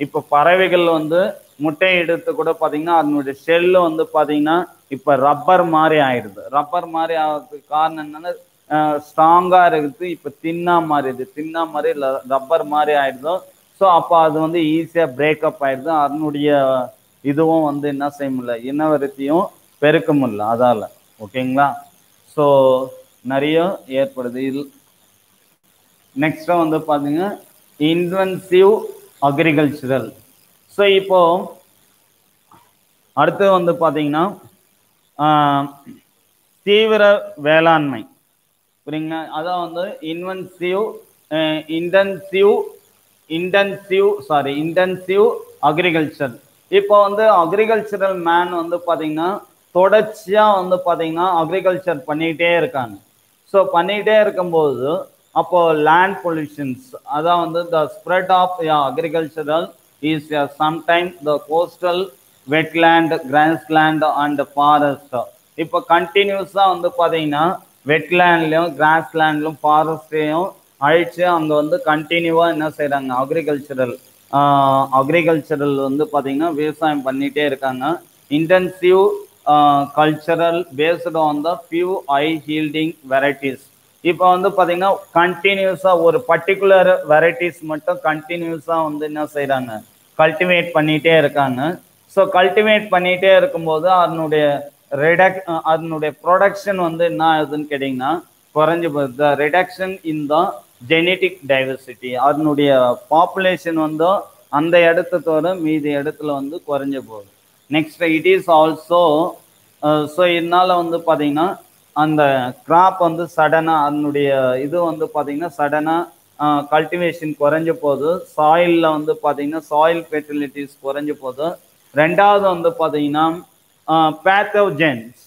இப்போ பறவைகள் வந்து முட்டை எடுத்து கூட பார்த்தீங்கன்னா அதனுடைய ஷெல்லு வந்து பார்த்தீங்கன்னா இப்போ ரப்பர் மாதிரி ஆயிடுது. ரப்பர் மாதிரி ஆகிறதுக்கு காரணம் என்னன்னா ஸ்ட்ராங்காக இருக்குது. இப்போ தின்னா மாறிடுது தின்னா மாதிரி ரப்பர் மாதிரி ஆயிடுதோ. ஸோ அப்போ அது வந்து ஈஸியாக பிரேக்கப் ஆயிடுது. அதனுடைய இதுவும் வந்து என்ன செய்ய முடியல. இனவருத்தியும் பெருக்க முடியல. அதால். ஓகேங்களா? ஸோ நிறைய ஏற்படுது. இல் நெக்ஸ்ட்டாக வந்து பார்த்தீங்கன்னா இன்வென்சிவ் அக்ரிகல்ச்சரல் ஸோ இப்போ அடுத்து வந்து பார்த்தீங்கன்னா தீவிர வேளாண்மை. புரியுங்களா? அதான் வந்து inventive intensive intensive sorry intensive agriculture இப்போ வந்து அக்ரிகல்ச்சரல் மேன் வந்து பார்த்தீங்கன்னா தொடர்ச்சியாக வந்து பார்த்தீங்கன்னா அக்ரிகல்ச்சர் பண்ணிக்கிட்டே இருக்காங்க. ஸோ பண்ணிக்கிட்டே இருக்கும்போது அப்போது லேண்ட் பொல்யூஷன்ஸ் அதான் வந்து the spread of agricultural is sometime the coastal wetland grassland and forest இப்போ கண்டினியூஸாக வந்து பார்த்தீங்கன்னா வெட்லேண்ட்லையும் கிராஸ்லேண்ட்லையும் ஃபாரஸ்ட்லையும் அழித்து அங்கே வந்து கண்டினியூவாக என்ன செய்கிறாங்க அக்ரிகல்ச்சரல் அக்ரிகல்ச்சரல் வந்து பார்த்திங்கன்னா விவசாயம் பண்ணிகிட்டே இருக்காங்க. Intensive cultural based on the few high yielding varieties இப்போ வந்து பார்த்தீங்கன்னா கண்டினியூஸாக ஒரு பர்டிகுலர் வெரைட்டிஸ் மட்டும் கண்டினியூஸாக வந்து என்ன செய்கிறாங்க கல்டிவேட் பண்ணிகிட்டே இருக்காங்க. ஸோ கல்டிவேட் பண்ணிகிட்டே இருக்கும்போது அதனுடைய ரிடக் அதனுடைய ப்ரொடக்ஷன் வந்து என்ன ஆகுதுன்னு கேட்டிங்கன்னா குறைஞ்சி போகுது the reduction in the genetic diversity அதனுடைய பாப்புலேஷன் வந்து அந்த இடத்த தவிர மீதி இடத்துல வந்து குறைஞ்சி போகுது. Next it is also so இதனால வந்து பார்த்தீங்கன்னா அந்த கிராப் வந்து சடனாக அதனுடைய இது வந்து பார்த்திங்கன்னா சடனாக கல்டிவேஷன் குறைஞ்ச போது சாயிலில் வந்து பார்த்தீங்கன்னா சாயில் ஃபெர்டிலிட்டிஸ் குறைஞ்ச போது ரெண்டாவது வந்து பார்த்தீங்கன்னா பேத்தோஜென்ஸ்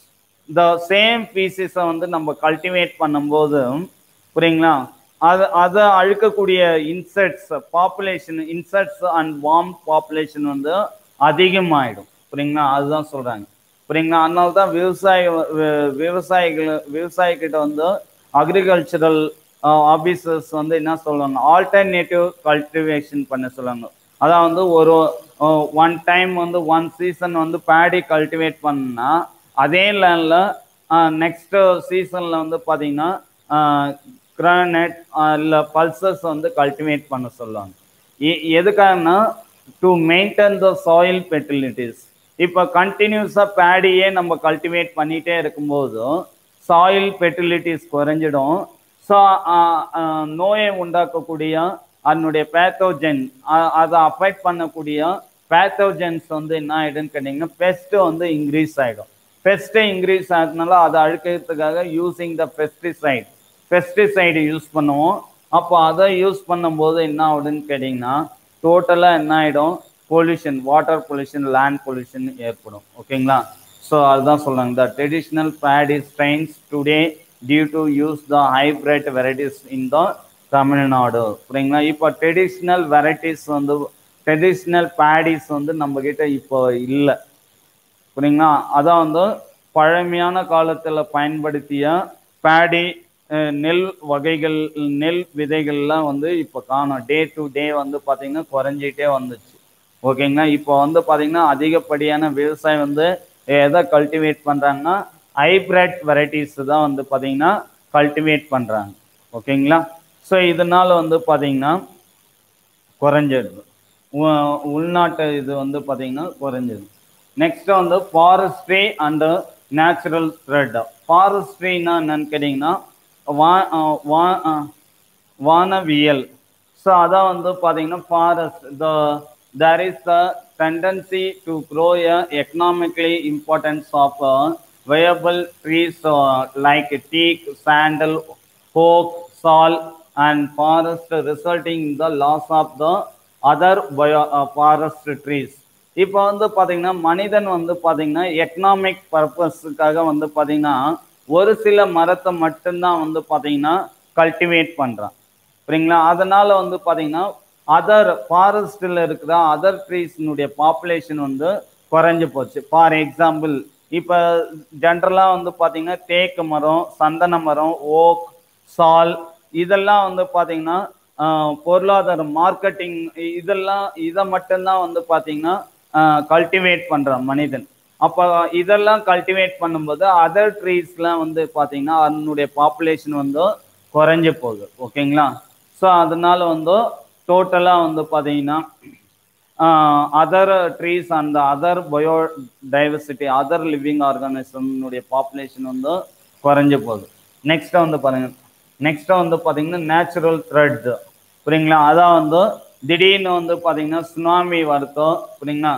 த சேம் பீசஸை வந்து நம்ம கல்டிவேட் பண்ணும்போது புரியுங்களா? அது அதை அழுக்கக்கூடிய insects population insects and worm population வந்து அதிகமாகிடும் புரியுங்களா? அதுதான் சொல்கிறாங்க புரியுங்களா? அதனால தான் விவசாய விவசாயிகள் விவசாயிக்கிட்ட வந்து அக்ரிகல்ச்சரல் ஆஃபீஸர்ஸ் வந்து என்ன சொல்லுவாங்க? ஆல்டர்னேட்டிவ் கல்டிவேஷன் பண்ண சொல்லுவாங்க. அதான் வந்து ஒரு ஒன் டைம் வந்து ஒன் சீசன் வந்து பேடி கல்டிவேட் பண்ணால் அதே லேண்டில் நெக்ஸ்ட் சீசனில் வந்து பார்த்தீங்கன்னா கிரானைட் இல்லை பல்சஸ் வந்து கல்டிவேட் பண்ண சொல்லுவாங்க. எதுக்காகனா to maintain the soil fertilities இப்போ கண்டினியூஸாக பேடியே நம்ம கல்டிவேட் பண்ணிகிட்டே இருக்கும்போதும் சாயில் ஃபெர்டிலிட்டிஸ் குறைஞ்சிடும். ஸோ நோயை உண்டாக்கக்கூடிய அதனுடைய பேத்தோஜன் அதை அஃபெக்ட் பண்ணக்கூடிய பேத்தோஜன்ஸ் வந்து என்ன ஆகிடுன்னு கேட்டிங்கன்னா பெஸ்ட்டு வந்து இன்க்ரீஸ் ஆகிடும் பெஸ்ட்டு இன்க்ரீஸ் ஆகிறதுனால அதை அழுக்கிறதுக்காக using the pesticide pesticide use பண்ணுவோம். அப்போ அதை யூஸ் பண்ணும்போது என்ன ஆகுதுன்னு கேட்டிங்கன்னா டோட்டலாக என்ன ஆகிடும் pollution water pollution land pollution ஏற்படும். ஓகேங்களா? ஸோ அதுதான் சொல்கிறாங்க the traditional paddy strains today due to use the hybrid varieties in the Tamil Nadu. சரிங்களா இப்போ ட்ரெடிஷ்னல் வெரைட்டிஸ் வந்து ட்ரெடிஷ்னல் பேடிஸ் வந்து நம்மக்கிட்ட இப்போ இல்லை. சரிங்களா அதான் வந்து பழமையான காலத்தில் பயன்படுத்திய பேடி நெல் வகைகள் நெல் விதைகள்லாம் வந்து இப்போ காணும். டே டு டே வந்து பார்த்திங்கன்னா குறைஞ்சிட்டே வந்துச்சு. ஓகேங்களா? இப்போ வந்து பார்த்திங்கன்னா அதிகப்படியான விவசாயம் வந்து எதை கல்டிவேட் பண்ணுறாங்கன்னா ஹைப்ரிட் வெரைட்டிஸ் தான் வந்து பார்த்திங்கன்னா கல்டிவேட் பண்ணுறாங்க ஓகேங்களா? ஸோ இதனால் வந்து பார்த்திங்கன்னா குறைஞ்சிடுது. உள்நாட்டு இது வந்து பார்த்திங்கன்னா குறைஞ்சிது நெக்ஸ்ட்டு வந்து ஃபாரஸ்ட்ரி அண்டு நேச்சுரல் த்ரெட் ஃபாரஸ்ட்ரின்னா என்னன்னு கேட்டிங்கன்னா வா வா- வானவியல். ஸோ அதான் வந்து பார்த்தீங்கன்னா forest the there is the tendency to grow a economically importance of viable trees like teak sandal oak sal and forest, resulting in the loss of the other bio, uh, forest trees. இப்போ வந்து பார்த்தீங்கன்னா மனிதன் வந்து பார்த்தீங்கன்னா economic பர்பஸுக்காக வந்து பார்த்தீங்கன்னா ஒரு சில மரத்தை மட்டும்தான் வந்து பார்த்தீங்கன்னா கல்டிவேட் பண்ணுறான் சரிங்களா அதனால வந்து பார்த்தீங்கன்னா அதர் ஃபாரஸ்டில் இருக்கிற அதர் ட்ரீஸினுடைய பாப்புலேஷன் வந்து குறைஞ்சி போச்சு. ஃபார் எக்ஸாம்பிள் இப்போ ஜென்ரலாக வந்து பார்த்தீங்கன்னா தேக்கு மரம் சந்தன மரம் ஓக் சால் இதெல்லாம் வந்து பார்த்தீங்கன்னா பொருளாதார மார்க்கெட்டிங் இதெல்லாம் இதை மட்டும்தான் வந்து பார்த்தீங்கன்னா கல்டிவேட் பண்ணுறான் மனிதன். அப்போ இதெல்லாம் கல்டிவேட் பண்ணும்போது அதர் ட்ரீஸ்லாம் வந்து பார்த்தீங்கன்னா அதனுடைய பாப்புலேஷன் வந்து குறைஞ்சி போகுது. ஓகேங்களா? ஸோ அதனால வந்து டோட்டலாக வந்து பார்த்தீங்கன்னா அதர் ட்ரீஸ் அந்த other bio diversity other living ஆர்கானிசம்னுடைய population வந்து குறைஞ்சி போகுது. நெக்ஸ்ட் வந்து பாருங்கள் நெக்ஸ்ட்டாக வந்து பார்த்தீங்கன்னா நேச்சுரல் த்ரெட் புரியுங்களா? அதான் வந்து திடீர்னு வந்து பார்த்தீங்கன்னா சுனாமி வருத்தம். புரியுங்களா?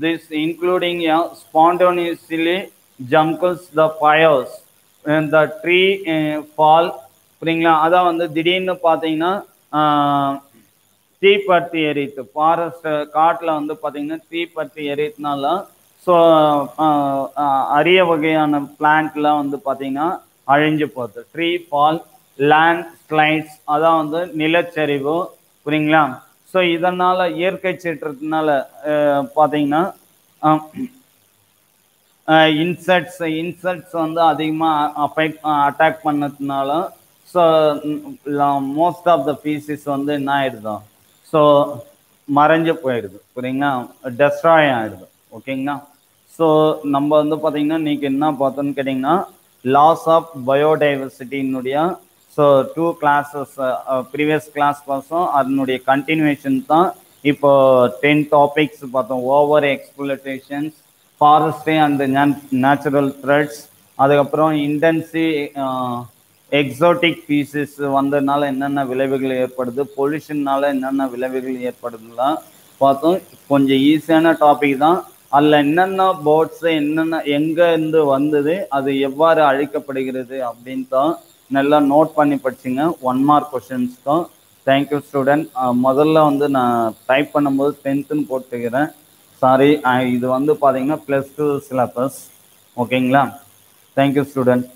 This including spontaneously jungles the fires the tree fall புரியுங்களா? அதான் வந்து திடீர்னு பார்த்தீங்கன்னா ஆஹ், தீப்பற்றி எரித்து ஃபாரஸ்ட் காட்டில் வந்து பார்த்தீங்கன்னா தீப்பற்றி எரித்தனால ஸோ அரிய வகையான பிளான்ட்லாம் வந்து பார்த்தீங்கன்னா அழிஞ்சு போகுது. ட்ரீ ஃபால் லேண்ட் ஸ்லைட்ஸ் அதான் வந்து நிலச்சரிவு புரியுங்களா? ஸோ இதனால் இயற்கை சீற்றத்தினால பார்த்தீங்கன்னா அஹ், இன்செக்ட்ஸ் இன்செக்ட்ஸ் வந்து அதிகமாக அஃபெக்ட் அட்டாக் பண்ணதுனால so most of the species வந்து என்ன ஆயிடுதோ ஸோ மறைஞ்சு போயிடுது புரியுங்களா? டெஸ்ட்ராய் ஆயிடுது ஓகேங்களா? ஸோ நம்ம வந்து பார்த்தீங்கன்னா இன்னைக்கு என்ன பார்த்தோன்னு கேட்டிங்கன்னா loss of பயோடைவர்சிட்டினுடைய so two classes previous class பார்த்தோம் அதனுடைய கண்டினியூஷன் தான் இப்போ டென் டாபிக்ஸ் பார்த்தோம். Over exploitations ஃபாரஸ்டே and natural threats அதுக்கப்புறம் இன்டென்சி எக்ஸோட்டிக் பீசஸ் வந்ததுனால என்னென்ன விளைவுகள் ஏற்படுது? பொல்யூஷன்னால என்னென்ன விளைவுகள் ஏற்படுதுலாம் பார்த்தோம். கொஞ்சம் ஈஸியான டாபிக் தான். அதில் என்னென்ன போட்ஸு என்னென்ன எங்கேருந்து வந்தது அது எவ்வாறு அழிக்கப்படுகிறது அப்படின்னு தான் நல்லா நோட் பண்ணி படிச்சுங்க. ஒன் மார்க் கொஷின்ஸ்க்கும் தேங்க்யூ ஸ்டூடெண்ட் முதல்ல வந்து நான் டைப் பண்ணும்போது டென்த்துன்னு போட்டுக்கிறேன். சாரி இது வந்து பார்த்தீங்கன்னா ப்ளஸ் டூ சிலபஸ் ஓகேங்களா தேங்க்யூ ஸ்டூடெண்ட்